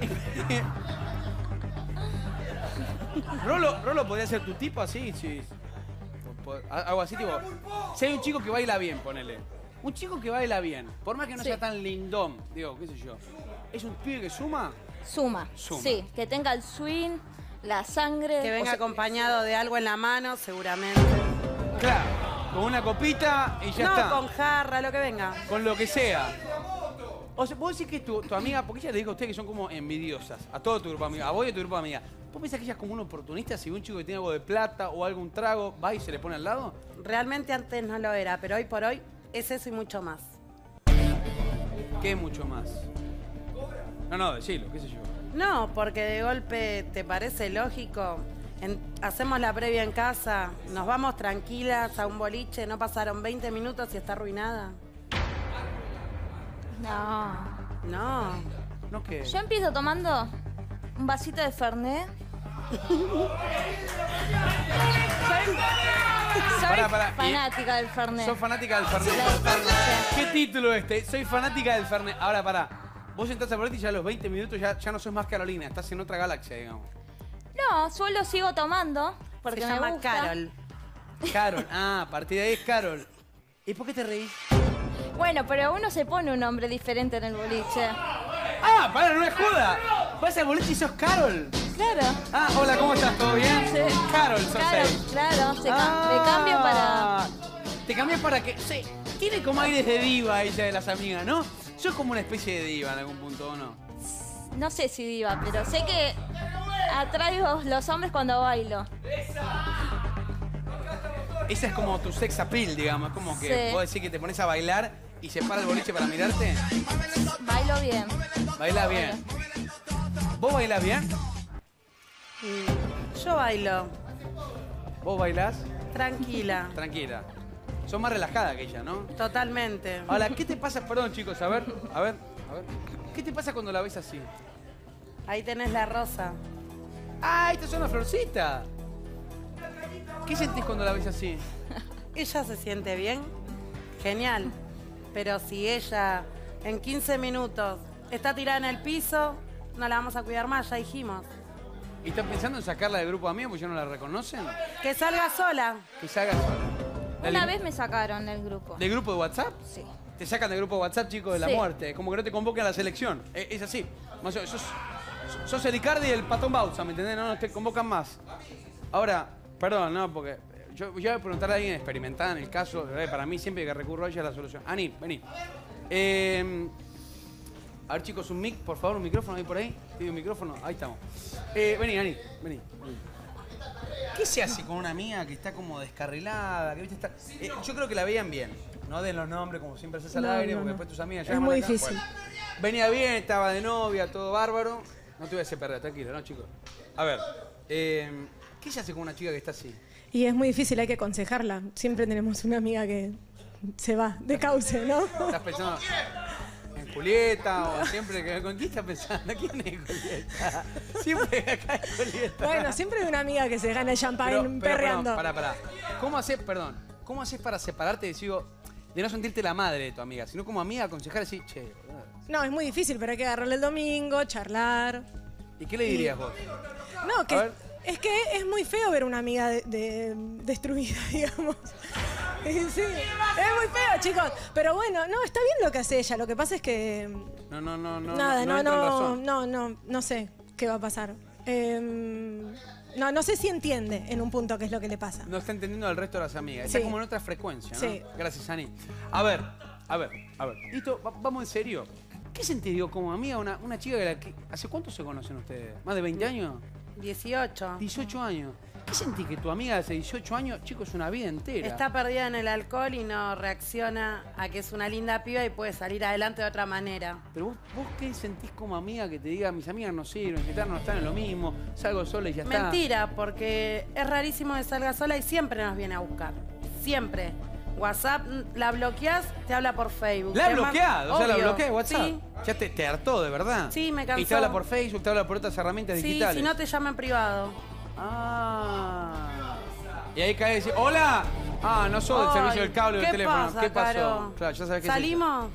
(laughs) Rolo, Rolo podría ser tu tipo así, sí. Algo así, tipo. Si hay un chico que baila bien, ponele. Un chico que baila bien, por más que no Sí. sea tan lindón, digo, qué sé yo. ¿Es un pibe que suma? Suma. Suma. Sí, que tenga el swing, la sangre. Que venga sea- acompañado de algo en la mano, seguramente. Claro, con una copita y ya no, está. con jarra, lo que venga. Con lo que sea. O sea, vos decís que tu, tu amiga, porque ella le dijo a usted que son como envidiosas, a todo tu grupo de amigas, a vos y a tu grupo de amigas. ¿Vos pensás que ella es como un oportunista? Si un chico que tiene algo de plata o algún trago va y se le pone al lado. Realmente antes no lo era, pero hoy por hoy es eso y mucho más. ¿Qué mucho más? No, no, decilo, qué sé yo. No, porque de golpe te parece lógico. En- hacemos la previa en casa, nos vamos tranquilas a un boliche, no pasaron 20 minutos y está arruinada. No. No. ¿No qué? Yo empiezo tomando un vasito de Fernet. (laughs) Soy Pará, fanática del Fernet. Sos fanática del Fernet. Fernet, ¿Qué título este? Soy fanática del Fernet. Ahora, pará. Vos entras al boliche y ya a los 20 minutos ya, ya no sos más Carolina, estás en otra galaxia, digamos. No, solo sigo tomando porque Se me llama gusta. Carol. Carol, ah, a partir de ahí es Carol. ¿Y por qué te reís? Bueno, pero uno se pone un nombre diferente en el boliche. Ah, pará, no es joda. Vas al boliche y sos Carol. Claro. Ah, hola, ¿cómo estás? ¿Todo bien? Sí. Carol, sos Claro, ahí. claro. Se Ah, me cambio para. Te cambias para que. Sí, tiene como aires de diva ella de las amigas, ¿no? Sos como una especie de diva en algún punto, ¿o no? No sé si diva, pero sé que atraigo los hombres cuando bailo. Esa es como tu sex appeal, digamos. Como que Sí. vos decís que te pones a bailar y se para el boliche para mirarte. Bailo bien. Baila bien. ¿Vos bailás bien? Yo bailo, ¿Vos bailás? tranquila, Tranquila. Sos más relajada que ella, ¿no? totalmente. Ahora, ¿qué te pasa? Perdón, chicos, a ver, a ver, a ver. ¿Qué te pasa cuando la ves así? Ahí tenés la rosa. ¡Ah, esta es una florcita! ¿Qué sentís cuando la ves así? (laughs) Ella se siente bien, genial. Pero si ella en 15 minutos está tirada en el piso, no la vamos a cuidar más, ya dijimos. ¿Y están pensando en sacarla del grupo amigo porque ya no la reconocen? Que salga sola. Que se haga sola. La Una vez me sacaron del grupo. ¿Del grupo de WhatsApp? Sí. Te sacan del grupo de WhatsApp, chicos, de la muerte. Como que no te convocan a la selección. Eh, Es, así. Más o- Sos, sos el Icardi y el Patón Bausa, ¿me entendés? No, no te convocan más. Ahora, perdón, no, porque yo, yo voy a preguntar a alguien experimentada en el caso. de verdad, Para mí, siempre que recurro a ella es la solución. Ani, vení. Eh, a ver, chicos, un mic, por favor, un micrófono ahí por ahí. ¿Tiene un micrófono? Ahí estamos. Eh, vení, Ani, vení. vení. ¿Qué se hace con una amiga que está como descarrilada? Que, ¿viste? Está... Eh, yo creo que la veían bien. No den los nombres como siempre haces al No, aire, no, porque no. después tus amigas Es llaman muy acá. difícil. Bueno, venía bien, estaba de novia, todo bárbaro. No te voy a hacer perder, tranquilo, ¿no, chicos? A ver, eh, ¿qué se hace con una chica que está así? Y es muy difícil, hay que aconsejarla. Siempre tenemos una amiga que se va de cauce, ¿no? ¿Estás pensando en Julieta o siempre que con quién estás pensando? ¿Quién es Julieta? Siempre acá es Julieta. Bueno, siempre hay una amiga que se gana el champán perreando. Pará, pará. ¿Cómo haces, perdón, cómo haces para separarte de, de no sentirte la madre de tu amiga, sino como amiga aconsejar decir, che, No, es muy difícil, pero hay que agarrarle el domingo, charlar. ¿y qué le dirías vos? No, que es que es muy feo ver una amiga de- de- destruida, (laughs) digamos. Sí, es muy feo, chicos. Pero bueno, no, está bien lo que hace ella. Lo que pasa es que No, no, no, no. nada, no, entro en no, razón. no, no, no sé qué va a pasar. Em, no, no sé si entiende en un punto qué es lo que le pasa. No está entendiendo al resto de las amigas. Está Sí. como en otra frecuencia, ¿no? Sí. Gracias, Ani. A ver, a ver, a ver. Listo, va- vamos en serio. ¿Qué sentís, digo, como amiga, una, una chica que, la que- ¿Hace cuánto se conocen ustedes? ¿Más de 20 años? 18. 18 años. ¿Qué sentís que tu amiga de hace 18 años, chicos, es una vida entera? Está perdida en el alcohol y no reacciona a que es una linda piba y puede salir adelante de otra manera. Pero vos, vos qué sentís como amiga que te diga, mis amigas no sirven, que no están en lo mismo, salgo sola y ya está? Mentira, porque es rarísimo que salga sola y siempre nos viene a buscar. Siempre. WhatsApp, la bloqueás, te habla por Facebook. ¿La ma- bloqueado? O sea, la Obvio. bloqueé WhatsApp. Sí, Ya te, te hartó, de verdad. Sí, me Y te cansó. habla por Facebook, te habla por otras herramientas sí, digitales. si no te llama en privado. Ah. Y ahí cae y dice, ¡Hola! Ah, no soy del Ay, servicio del cable o del ¿qué teléfono. pasa, ¿Qué pasó? Caro? Claro, ya sabes qué ¿Salimos?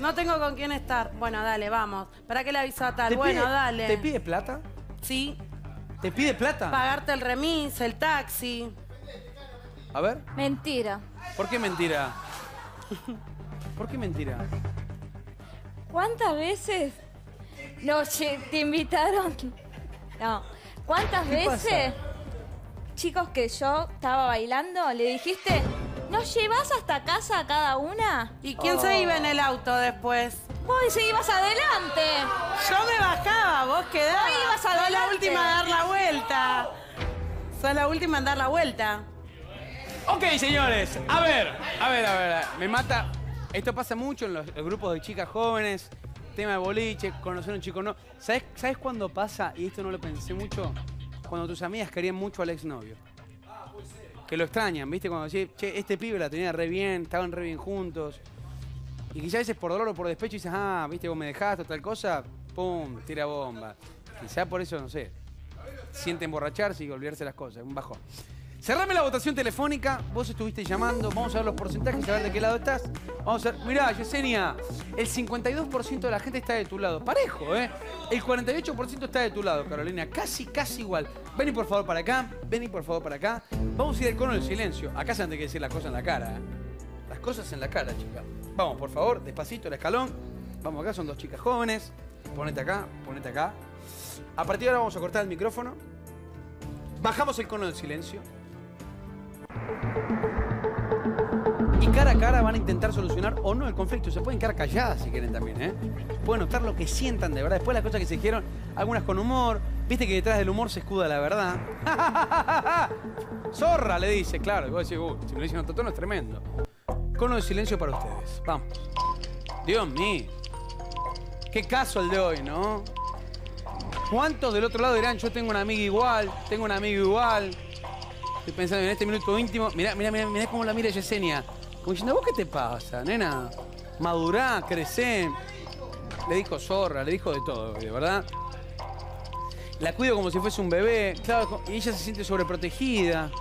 No tengo con quién estar. Bueno, dale, vamos. ¿Para qué le aviso a tal? ¿Te Bueno, dale. ¿Te pide plata? Sí, ¿Te pide plata? pagarte el remis, el taxi. A ver, Mentira. ¿por qué mentira? (laughs) ¿Por qué mentira? ¿Cuántas veces no che, te invitaron? No. ¿Cuántas ¿Qué pasa? veces, chicos, que yo estaba bailando, le dijiste, ¿nos llevas hasta casa a cada una? ¿Y quién se iba en el auto después? Vos se ibas adelante. Yo me bajaba, vos quedabas. Vos ibas Sos la última a dar la vuelta. Sos la última en dar la vuelta. Ok, señores. A ver, a ver, a ver. Me mata. Esto pasa mucho en los, grupos de chicas jóvenes. Tema de boliche, conocer a un chico no. ¿Sabes, ¿Sabes cuándo pasa? Y esto no lo pensé mucho. Cuando tus amigas querían mucho al exnovio. Que lo extrañan, ¿viste? Cuando decís, che, este pibe la tenía re bien, estaban re bien juntos. Y quizás a veces por dolor o por despecho dices, ah, viste, vos me dejaste o tal cosa, pum, tira bomba. Quizá por eso, no sé, siente emborracharse y olvidarse las cosas, un bajón. Cerrame la votación telefónica, vos estuviste llamando, vamos a ver los porcentajes, a ver de qué lado estás. Vamos a ver, mirá, Yesenia, el 52% de la gente está de tu lado, parejo, ¿eh? El 48% está de tu lado, Carolina, casi, casi igual. Vení por favor para acá, vení por favor para acá. Vamos a ir al cono del silencio. Acá se han de que decir las cosas en la cara, ¿eh? Las cosas en la cara, chica. Vamos, por favor, despacito el escalón. Vamos acá, son dos chicas jóvenes. Ponete acá, ponete acá. A partir de ahora vamos a cortar el micrófono. Bajamos el cono del silencio. Y cara a cara van a intentar solucionar o no el conflicto. Se pueden quedar calladas si quieren también, ¿eh? Pueden notar lo que sientan de verdad. Después las cosas que se dijeron, algunas con humor. Viste que detrás del humor se escuda la verdad. (laughs) Zorra, le dice, claro. Y vos decís, "Uy, si me lo dicen en otro tono es tremendo. Cono de silencio para ustedes. Vamos. Dios mío. Qué caso el de hoy, ¿no? ¿Cuántos del otro lado dirán, yo tengo una amiga igual, tengo un amigo igual? Estoy pensando en este minuto íntimo. Mirá, mirá, mirá, mirá cómo la mira Yesenia. Como diciendo, ¿vos qué te pasa, nena? Madurá, crecé. Le dijo zorra, le dijo de todo, de verdad. La cuido como si fuese un bebé. Claro, y ella se siente sobreprotegida.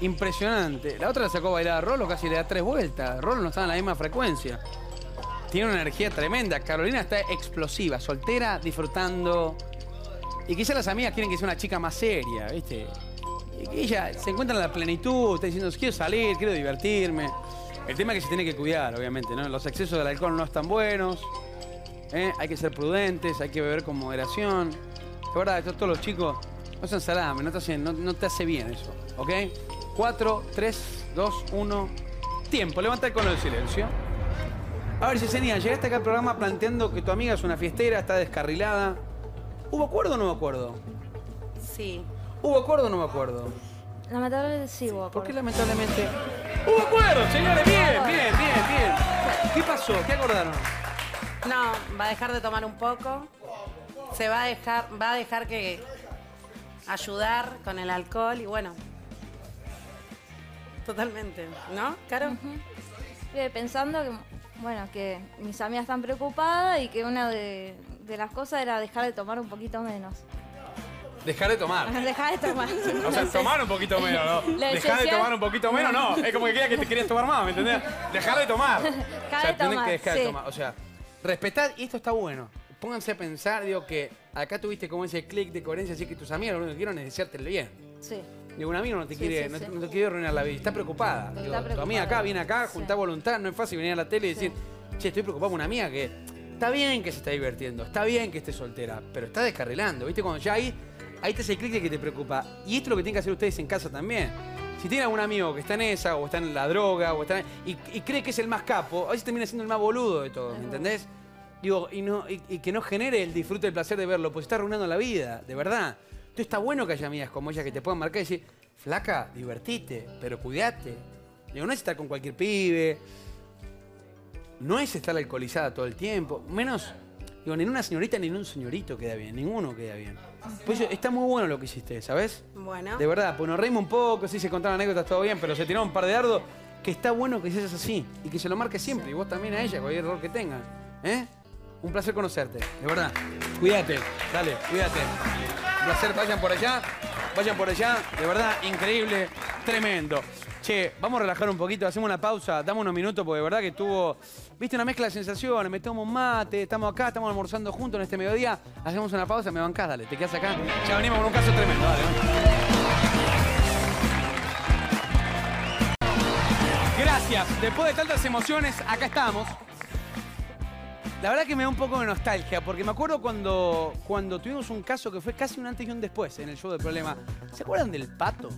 Impresionante. La otra la sacó a bailar a Rolo, casi le da tres vueltas. Rolo no está en la misma frecuencia. Tiene una energía tremenda. Carolina está explosiva, soltera, disfrutando. Y quizás las amigas quieren que sea una chica más seria, ¿viste? Ella se encuentra en la plenitud, está diciendo, quiero salir, quiero divertirme. El tema es que se tiene que cuidar, obviamente, ¿no? Los excesos del alcohol no están buenos. ¿eh? Hay que ser prudentes, hay que beber con moderación. De verdad, todos los chicos, no sean salame, no te, no, hace bien eso, ¿ok? 4, 3, 2, 1. Tiempo, levanta el cono del silencio. A ver, Yesenia, llegaste acá al programa planteando que tu amiga es una fiestera, está descarrilada. ¿Hubo acuerdo o no hubo acuerdo? Sí. ¿Hubo acuerdo o no hubo acuerdo? Lamentablemente sí hubo ¿Por qué acuerdo. lamentablemente? ¡Hubo acuerdo, señores! Bien, bien, bien, bien. ¿Qué pasó? ¿Qué acordaron? No, va a dejar de tomar un poco. Se va a dejar, va a dejar que ayudar con el alcohol y bueno. Totalmente, ¿no? Caro. Estuve pensando que, bueno, que mis amigas están preocupadas y que una de, de las cosas era dejar de tomar un poquito menos. Dejar de tomar. (laughs) dejar de tomar. O sea, tomar un poquito menos, ¿no? (laughs) La Dejar de excepción- tomar un poquito menos, no. Es como que quería que te querías tomar más, ¿me entendés? Dejar de tomar. (laughs) O sea, de tomar, que dejar de sí. tomar. O sea, respetad, y esto está bueno. Pónganse a pensar, digo, que acá tuviste como ese clic de coherencia, así que tus amigas lo único que quieren es desearte el bien. Sí. Digo, un amigo no te Sí, quiere, sí, no, sí. te- no te quiere arruinar la vida, está preocupada. Digo, Tu preocupada. amiga acá viene acá, Sí. juntar voluntad, no es fácil venir a la tele y decir, che, estoy preocupado por una amiga que está bien que se está divirtiendo, está bien que esté soltera, pero está descarrilando, ¿viste? Cuando ya ahí, ahí te hace el clic de que te preocupa. Y esto es lo que tienen que hacer ustedes en casa también. Si tienen algún amigo que está en esa, o está en la droga, o está en- y, y cree que es el más capo, a veces termina siendo el más boludo de todos, ¿me entendés? Digo, y, no, y, y que no genere el disfrute, el placer de verlo, pues está arruinando la vida, de verdad. Entonces está bueno que haya amigas como ella que te puedan marcar y decir, flaca, divertite, pero cuidate. Digo, no es estar con cualquier pibe, no es estar alcoholizada todo el tiempo, menos, digo, ni en una señorita ni en un señorito queda bien, ninguno queda bien. Por eso está muy bueno lo que hiciste, ¿sabes? Bueno. De verdad, pues nos reímos un poco, sí se contaron anécdotas, todo bien, pero se tiraron un par de dardos, que está bueno que seas así y que se lo marque siempre, y vos también a ella, cualquier error que tengan. ¿Eh? Un placer conocerte, de verdad. Cuídate, dale, cuídate. Un placer, vayan por allá, vayan por allá, de verdad, increíble, tremendo. Che, vamos a relajar un poquito, hacemos una pausa, damos unos minutos, porque de verdad que estuvo, viste, una mezcla de sensaciones, me tomo un mate, estamos acá, estamos almorzando juntos en este mediodía, hacemos una pausa, me bancás, dale, te quedas acá, ya venimos con un caso tremendo, dale. Gracias. Después de tantas emociones, acá estamos. La verdad que me da un poco de nostalgia, porque me acuerdo cuando, cuando tuvimos un caso que fue casi un antes y un después en el show del problema. ¿Se acuerdan del pato?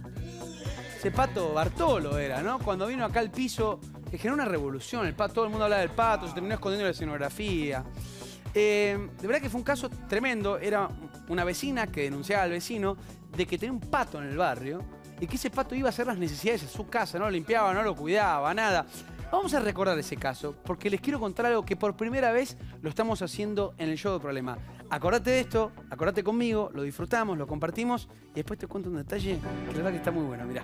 Ese pato Bartolo era, ¿no? Cuando vino acá al piso, que generó una revolución. El pato, todo el mundo hablaba del pato, se terminó escondiendo la escenografía. Eh, de verdad que fue un caso tremendo. Era una vecina que denunciaba al vecino de que tenía un pato en el barrio y que ese pato iba a hacer las necesidades en su casa, no lo limpiaba, no lo cuidaba, nada. Vamos a recordar ese caso porque les quiero contar algo que por primera vez lo estamos haciendo en el show de problema. Acordate de esto, acordate conmigo, lo disfrutamos, lo compartimos y después te cuento un detalle que la verdad que está muy bueno, mirá.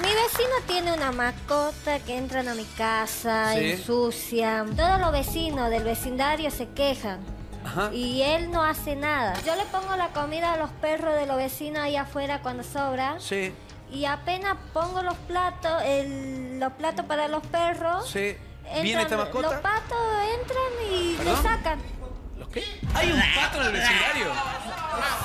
Mi vecino tiene una mascota que entran a mi casa, Sí. ensucian. Todos los vecinos del vecindario se quejan. Ajá. Y él no hace nada. Yo le pongo la comida a los perros de los vecinos ahí afuera cuando sobra. Sí, Y apenas pongo los platos, el- los platos para los perros. sí. ¿Viene esta mascota? Los patos entran y ¿Perdón? le sacan. ¿Los qué? ¿Hay un pato en el vecindario?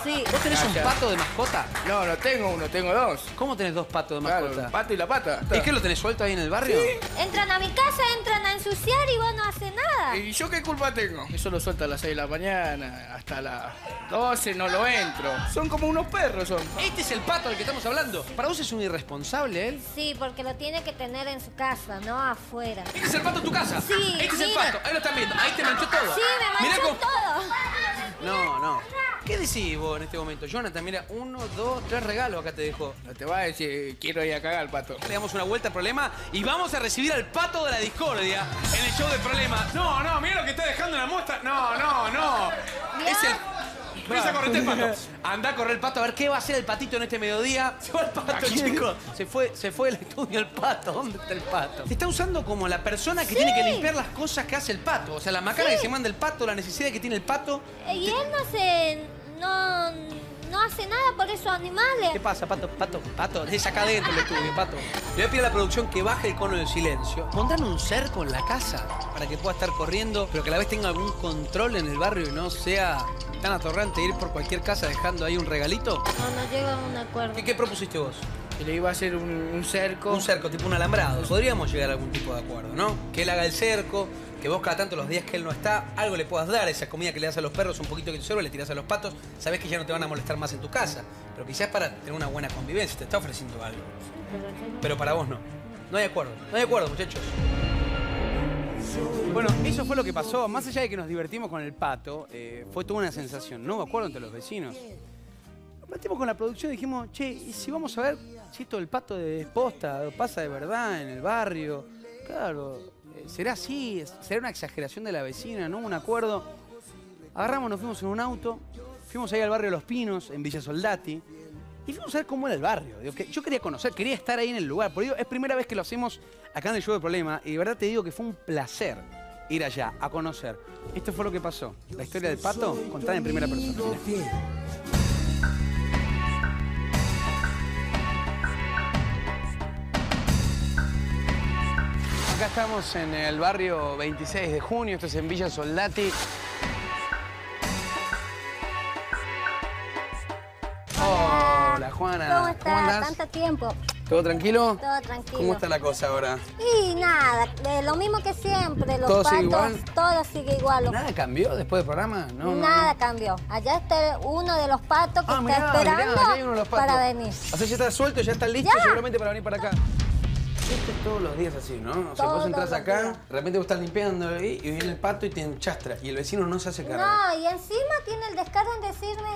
Sí. ¿Vos tenés un pato de mascota? No, no tengo uno, tengo dos. ¿Cómo tenés dos patos de Claro, mascota? el pato y la pata. ¿Es que lo tenés suelto ahí en el barrio? Entran a mi casa, entran a ensuciar y vos no haces nada. ¿Y yo qué culpa tengo? Eso lo suelta a las 6 de la mañana, hasta las 12 no lo entro. Son como unos perros, son. Este es el pato del que estamos hablando. ¿Para vos es un irresponsable él? Sí, porque lo tiene que tener en su casa, no afuera. ¿Este es el pato de tu casa? Sí, Este es el mira. pato. Ahí lo están viendo. Ahí te manchó todo. Sí, me Mirá manchó cómo- todo. No, no. ¿Qué decís vos en este momento? Jonathan, mira, uno, dos, tres regalos acá te dejo. No te va a decir, quiero ir a cagar al pato. Le damos una vuelta al problema y vamos a recibir al pato de la discordia en el show de problema. No, no, mira lo que está dejando en la muestra. No, no, no. Es el. Empieza a correr el pato. (laughs) Anda a correr el pato a ver qué va a hacer el patito en este mediodía. (laughs) Se va el pato, chicos. Se fue, se fue del estudio el pato. ¿Dónde está el pato? Se está usando como la persona que tiene que limpiar las cosas que hace el pato. O sea, la macana Sí. que se manda el pato, la necesidad que tiene el pato. Eh, Y él no se... no... no hace nada por esos animales. ¿Qué pasa, pato? Pato, pato. Es acá adentro el (laughs) estudio, pato. Le voy a pedir a la producción que baje el cono del silencio. Pondrán un cerco en la casa para que pueda estar corriendo, pero que a la vez tenga algún control en el barrio y no sea tan atorrante ir por cualquier casa dejando ahí un regalito. No, no llega a un acuerdo. ¿Qué, qué propusiste vos? Que le iba a hacer un, un cerco. Un cerco, tipo un alambrado. Podríamos llegar a algún tipo de acuerdo, ¿no? Que él haga el cerco, que vos cada tanto los días que él no está, algo le puedas dar, esa comida que le das a los perros, un poquito que te sobra, le tirás a los patos, sabés que ya no te van a molestar más en tu casa. Pero quizás para tener una buena convivencia, te está ofreciendo algo. Pero para vos no. No hay acuerdo. No hay acuerdo, muchachos. Bueno, eso fue lo que pasó. Más allá de que nos divertimos con el pato, eh, fue toda una sensación. No me acuerdo entre los vecinos. Nos metimos con la producción y dijimos, che, ¿y si vamos a ver si esto del pato de posta pasa de verdad en el barrio? Claro, eh, ¿será así? ¿Será una exageración de la vecina? ¿No? Un acuerdo. Agarramos, nos fuimos en un auto, fuimos ahí al barrio Los Pinos, en Villa Soldati, y fuimos a ver cómo era el barrio. Digo, que yo quería conocer, quería estar ahí en el lugar. Por ello, es primera vez que lo hacemos acá en el show de problema, y de verdad te digo que fue un placer ir allá a conocer. Esto fue lo que pasó. La historia del pato contada en primera persona. Mirá. Acá estamos en el barrio 26 de junio, esto es en Villa Soldati. Hola, Juana. ¿Cómo estás? andás? Tanto tiempo. ¿Todo tranquilo? Todo tranquilo. ¿Cómo está la cosa ahora? Y nada, eh, lo mismo que siempre, los ¿Todo patos, sigue igual? todo sigue igual. ¿Nada cambió después del programa? No, nada no. cambió. Allá está uno de los patos que Ah, está esperando mirá, allá hay uno de los patos. para venir. O sea, ya está suelto, ya está listo Ya. seguramente para venir para acá. Esto es todos los días así, ¿no? O sea, vos Todos entras los acá, días. de repente vos estás limpiando ahí y viene el pato y te enchastra. Y el vecino no se hace cargo. No, y encima tiene el descaro en decirme,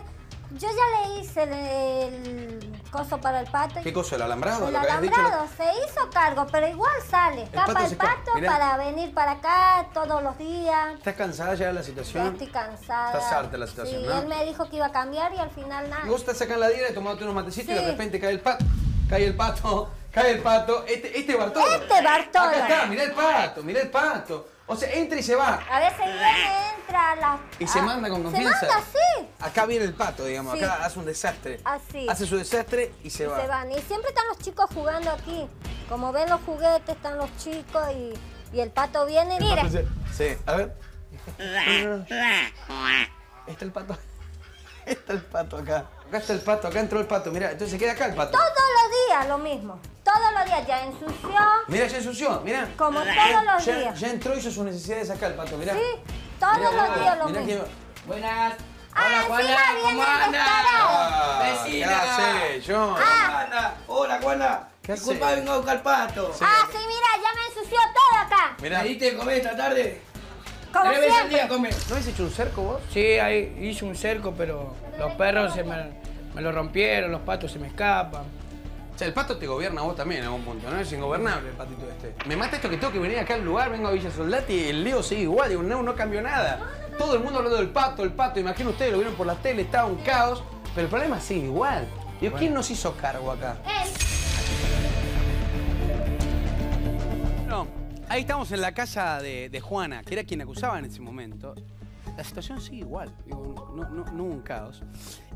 yo ya le hice el, coso para el pato. ¿Qué cosa? ¿El alambrado? El dicho. alambrado se hizo cargo, pero igual sale. Escapa pato el pato, para venir para acá todos los días. ¿Estás cansada ya de la Ya situación? estoy cansada. Estás harta de la situación, Sí, ¿no? él me dijo que iba a cambiar y al final nada. Y vos estás acá en la diera tomándote unos matecitos y de repente cae el pato. Cae el pato, cae el pato. Este, este Bartolo. Este Bartolo. Acá está, mirá el pato, mirá el pato. O sea, entra y se va. A veces viene, entra, la... Y se ah, manda con confianza. Se manda así. Acá viene el pato, digamos. Sí. Acá hace un desastre. Así. Hace su desastre y se Y va. se van. Y siempre están los chicos jugando aquí. Como ven los juguetes, están los chicos y, y el pato viene. Mira, se- Sí, a ver. (laughs) Está el pato. (laughs) Está el pato acá. Acá está el pato, acá entró el pato. Mira, entonces se queda acá el pato. todos los días lo mismo. Todos los días ya ensució. Mira, ya ensució, mira. Como todos los ya, días. Ya entró y hizo sus necesidades acá el pato, mira. Sí, todos Mirá, los días lo mirá mismo. que- Buenas. Ah, Hola, Juana, ¿cómo andas? Ah, Vecina. ¿Qué hace, John? Juana. Hola, Juana. ¿Qué hace? Disculpa, vengo a buscar pato. Ah, sí, mira, ya me ensució todo acá. Mirá. ¿Me diste de comer esta tarde? Como Tres veces al día come. ¿No habéis hecho un cerco vos? Sí, ahí hice un cerco, pero los perros se me, me lo rompieron, los patos se me escapan. O sea, el pato te gobierna a vos también en algún punto, ¿no? Es ingobernable el patito este. Me mata esto que tengo que venir acá al lugar, vengo a Villa Soldati y el Leo sigue igual. Digo, no, no cambió nada. Todo el mundo hablando del pato, el pato. Imagino ustedes, lo vieron por la tele, estaba un caos. Pero el problema sigue igual. Digo, ¿quién nos hizo cargo acá? Él. No, ahí estamos en la casa de, de Juana, que era quien acusaba en ese momento. La situación sigue igual, no, un caos.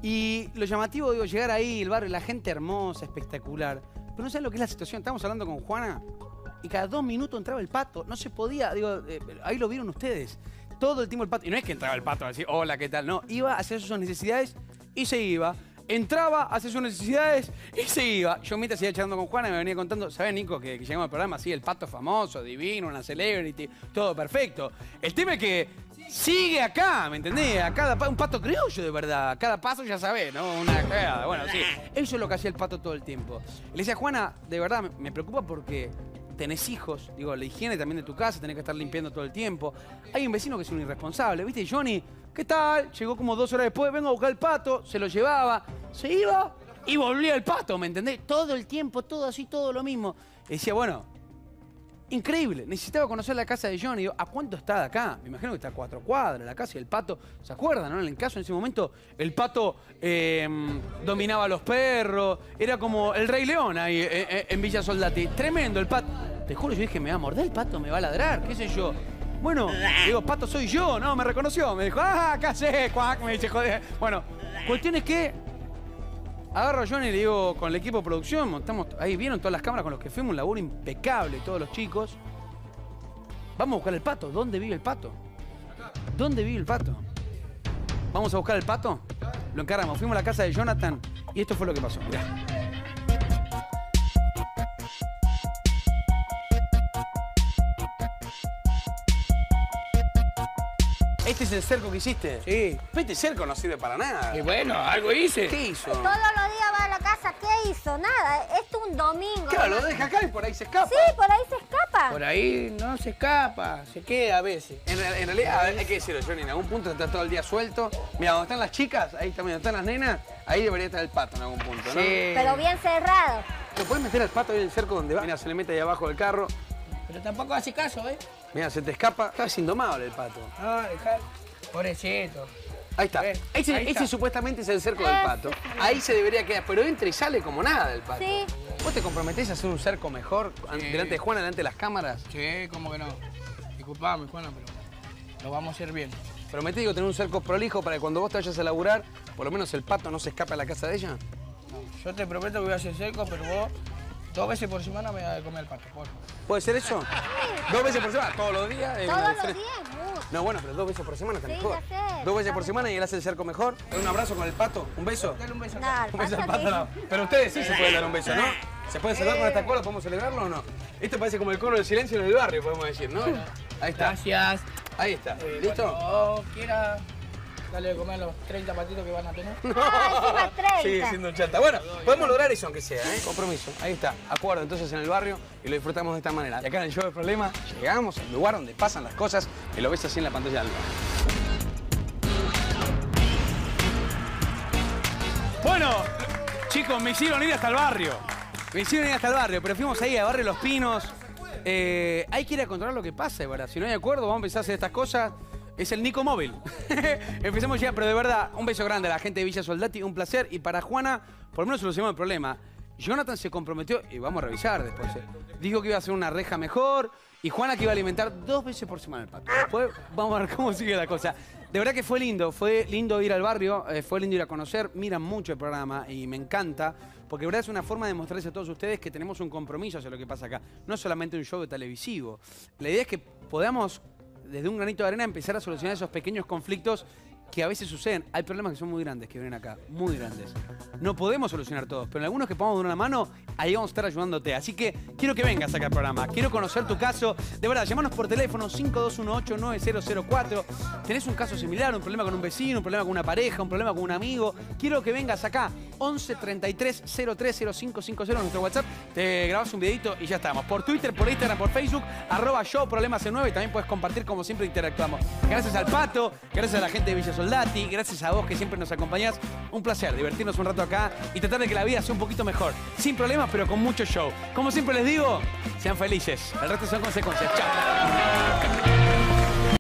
Y lo llamativo, digo, llegar ahí, el barrio, la gente hermosa, espectacular. Pero no saben lo que es la situación. Estamos hablando con Juana y cada dos minutos entraba el pato. No se podía, digo, eh, ahí lo vieron ustedes. Todo el tiempo el pato. Y no es que entraba el pato a decir, hola, ¿qué tal? No, iba a hacer sus necesidades y se iba. Entraba, hacía sus necesidades y se iba. Yo mientras iba charlando con Juana me venía contando, ¿sabes, Nico? Que, llegamos al programa así, el pato famoso, divino, una celebrity, todo perfecto. El tema es que sigue acá, ¿me entendés? A cada un pato criollo de verdad. Cada paso ya sabés, ¿no? Una cagada. Bueno, sí. Eso es lo que hacía el pato todo el tiempo. Le decía, Juana, de verdad me, me preocupa porque tenés hijos, digo, la higiene también de tu casa, tenés que estar limpiando todo el tiempo. Hay un vecino que es un irresponsable, ¿viste? Johnny, ¿qué tal? Llegó como dos horas después, vengo a buscar el pato, se lo llevaba, se iba y volvía el pato, ¿me entendés? Todo el tiempo, todo así, todo lo mismo. Y decía, bueno, Increíble. Necesitaba conocer la casa de Johnny. ¿a cuánto está de acá? Me imagino que está a cuatro cuadras, la casa y el pato. ¿Se acuerdan, no? En el caso, en ese momento, el pato eh, dominaba a los perros. Era como el Rey León ahí eh, eh, en Villa Soldati. Tremendo el pato. Te juro, yo dije, me va a morder el pato, me va a ladrar, qué sé yo. Bueno, digo, pato soy yo, ¿no? Me reconoció. Me dijo, ah, acá sé, cuac, me dice, joder. Bueno, cuestión es que Agarro a Johnny y le digo, con el equipo de producción, montamos, ahí vieron todas las cámaras con los que fuimos, un laburo impecable, todos los chicos. Vamos a buscar el pato. ¿Dónde vive el pato? ¿Dónde vive el pato? Vamos a buscar el pato. Lo encargamos. Fuimos a la casa de Jonathan y esto fue lo que pasó. Mirá. ¿Este es el cerco que hiciste? Sí. Este cerco no sirve para nada. Y bueno, algo hice. ¿Qué hizo? Todos los días va a la casa, ¿qué hizo? Nada, esto es un domingo. Claro, lo deja acá y por ahí se escapa. Sí, por ahí se escapa. Por ahí no se escapa, se queda a veces. En, real- en realidad, hay que decirlo, Johnny, en algún punto está todo el día suelto. Mira, donde están las chicas, ahí también, donde están las nenas, ahí debería estar el pato en algún punto, ¿no? Sí. Pero bien cerrado. ¿Lo puedes meter al pato ahí en el cerco donde va? Mira, se le mete ahí abajo del carro. Pero tampoco hace caso, ¿eh? Mira, se te escapa. Está indomable el pato. No, dejá. Pobrecito. Ahí está. Ese, ahí ese está. supuestamente es el cerco del Ese pato. Ahí se debería quedar, pero entra y sale como nada del pato. Sí. ¿Vos te comprometés a hacer un cerco mejor Sí. delante de Juan, delante de las cámaras? Sí, ¿cómo que no? Disculpame, Juana, pero lo vamos a hacer bien. Prometí que tener un cerco prolijo para que cuando vos te vayas a laburar, por lo menos el pato no se escape a la casa de ella. No, yo te prometo que voy a hacer seco, pero vos dos veces por semana me vas a comer el pato, por favor. ¿Puede ser eso? ¿Dos veces por semana? ¿Todos los días? Una Todos los días. No, bueno, pero dos veces por semana está Sí, mejor. sé. Dos veces por semana y él hace el cerco mejor. Un abrazo con el pato, un beso. Dale un beso. No, el Un beso al pato pato no. Pero ustedes sí se pueden dar un beso, ¿no? ¿Se puede celebrar con esta cola? ¿Podemos celebrarlo o no? Esto parece como el coro del silencio en el barrio, podemos decir, ¿no? Ahí está. Gracias. Ahí está. Eh, ¿Listo? Cuando quiera, dale de comer los 30 patitos que van a tener. Ah, encima 30. (laughs) Sigue siendo un chanta. Bueno, podemos lograr eso aunque sea, ¿eh? Compromiso. Ahí está. Acuerdo entonces en el barrio y lo disfrutamos de esta manera. Y acá en el show de problema llegamos al lugar donde pasan las cosas y lo ves así en la pantalla del Bueno, chicos, me hicieron ir hasta el barrio. Me hicieron ir hasta el barrio, pero fuimos ahí a Barrio Los Pinos. Eh, hay que ir a controlar lo que pasa, verdad. Si no hay acuerdo, vamos a empezar a hacer estas cosas. Es el Nico Móvil. (laughs) Empecemos ya, pero de verdad, un beso grande a la gente de Villa Soldati, un placer. Y para Juana, por lo menos solucionamos el problema. Jonathan se comprometió, y vamos a revisar después, eh, dijo que iba a hacer una reja mejor, y Juana que iba a alimentar dos veces por semana el pato. Después vamos a ver cómo sigue la cosa. De verdad que fue lindo, fue lindo ir al barrio, eh, fue lindo ir a conocer, miran mucho el programa y me encanta, porque de verdad es una forma de mostrarles a todos ustedes que tenemos un compromiso hacia lo que pasa acá. No solamente un show televisivo. La idea es que podamos, desde un granito de arena, empezar a solucionar esos pequeños conflictos que a veces suceden. Hay problemas que son muy grandes que vienen acá, muy grandes. No podemos solucionar todos, pero en algunos que podamos dar una mano, ahí vamos a estar ayudándote. Así que quiero que vengas acá al programa, quiero conocer tu caso. De verdad, llamanos por teléfono 5218-9004. ¿Tenés un caso similar, un problema con un vecino, un problema con una pareja, un problema con un amigo? Quiero que vengas acá, 11 33 03 0550 en nuestro WhatsApp. Te grabas un videito y ya estamos. Por Twitter, por Instagram, por Facebook, arroba yo problemas en 9 y también puedes compartir como siempre interactuamos. Gracias al Pato, gracias a la gente de Villa Soldati, gracias a vos que siempre nos acompañás. Un placer divertirnos un rato acá y tratar de que la vida sea un poquito mejor. Sin problemas, pero con mucho show. Como siempre les digo, sean felices. El resto son consecuencias. Chao.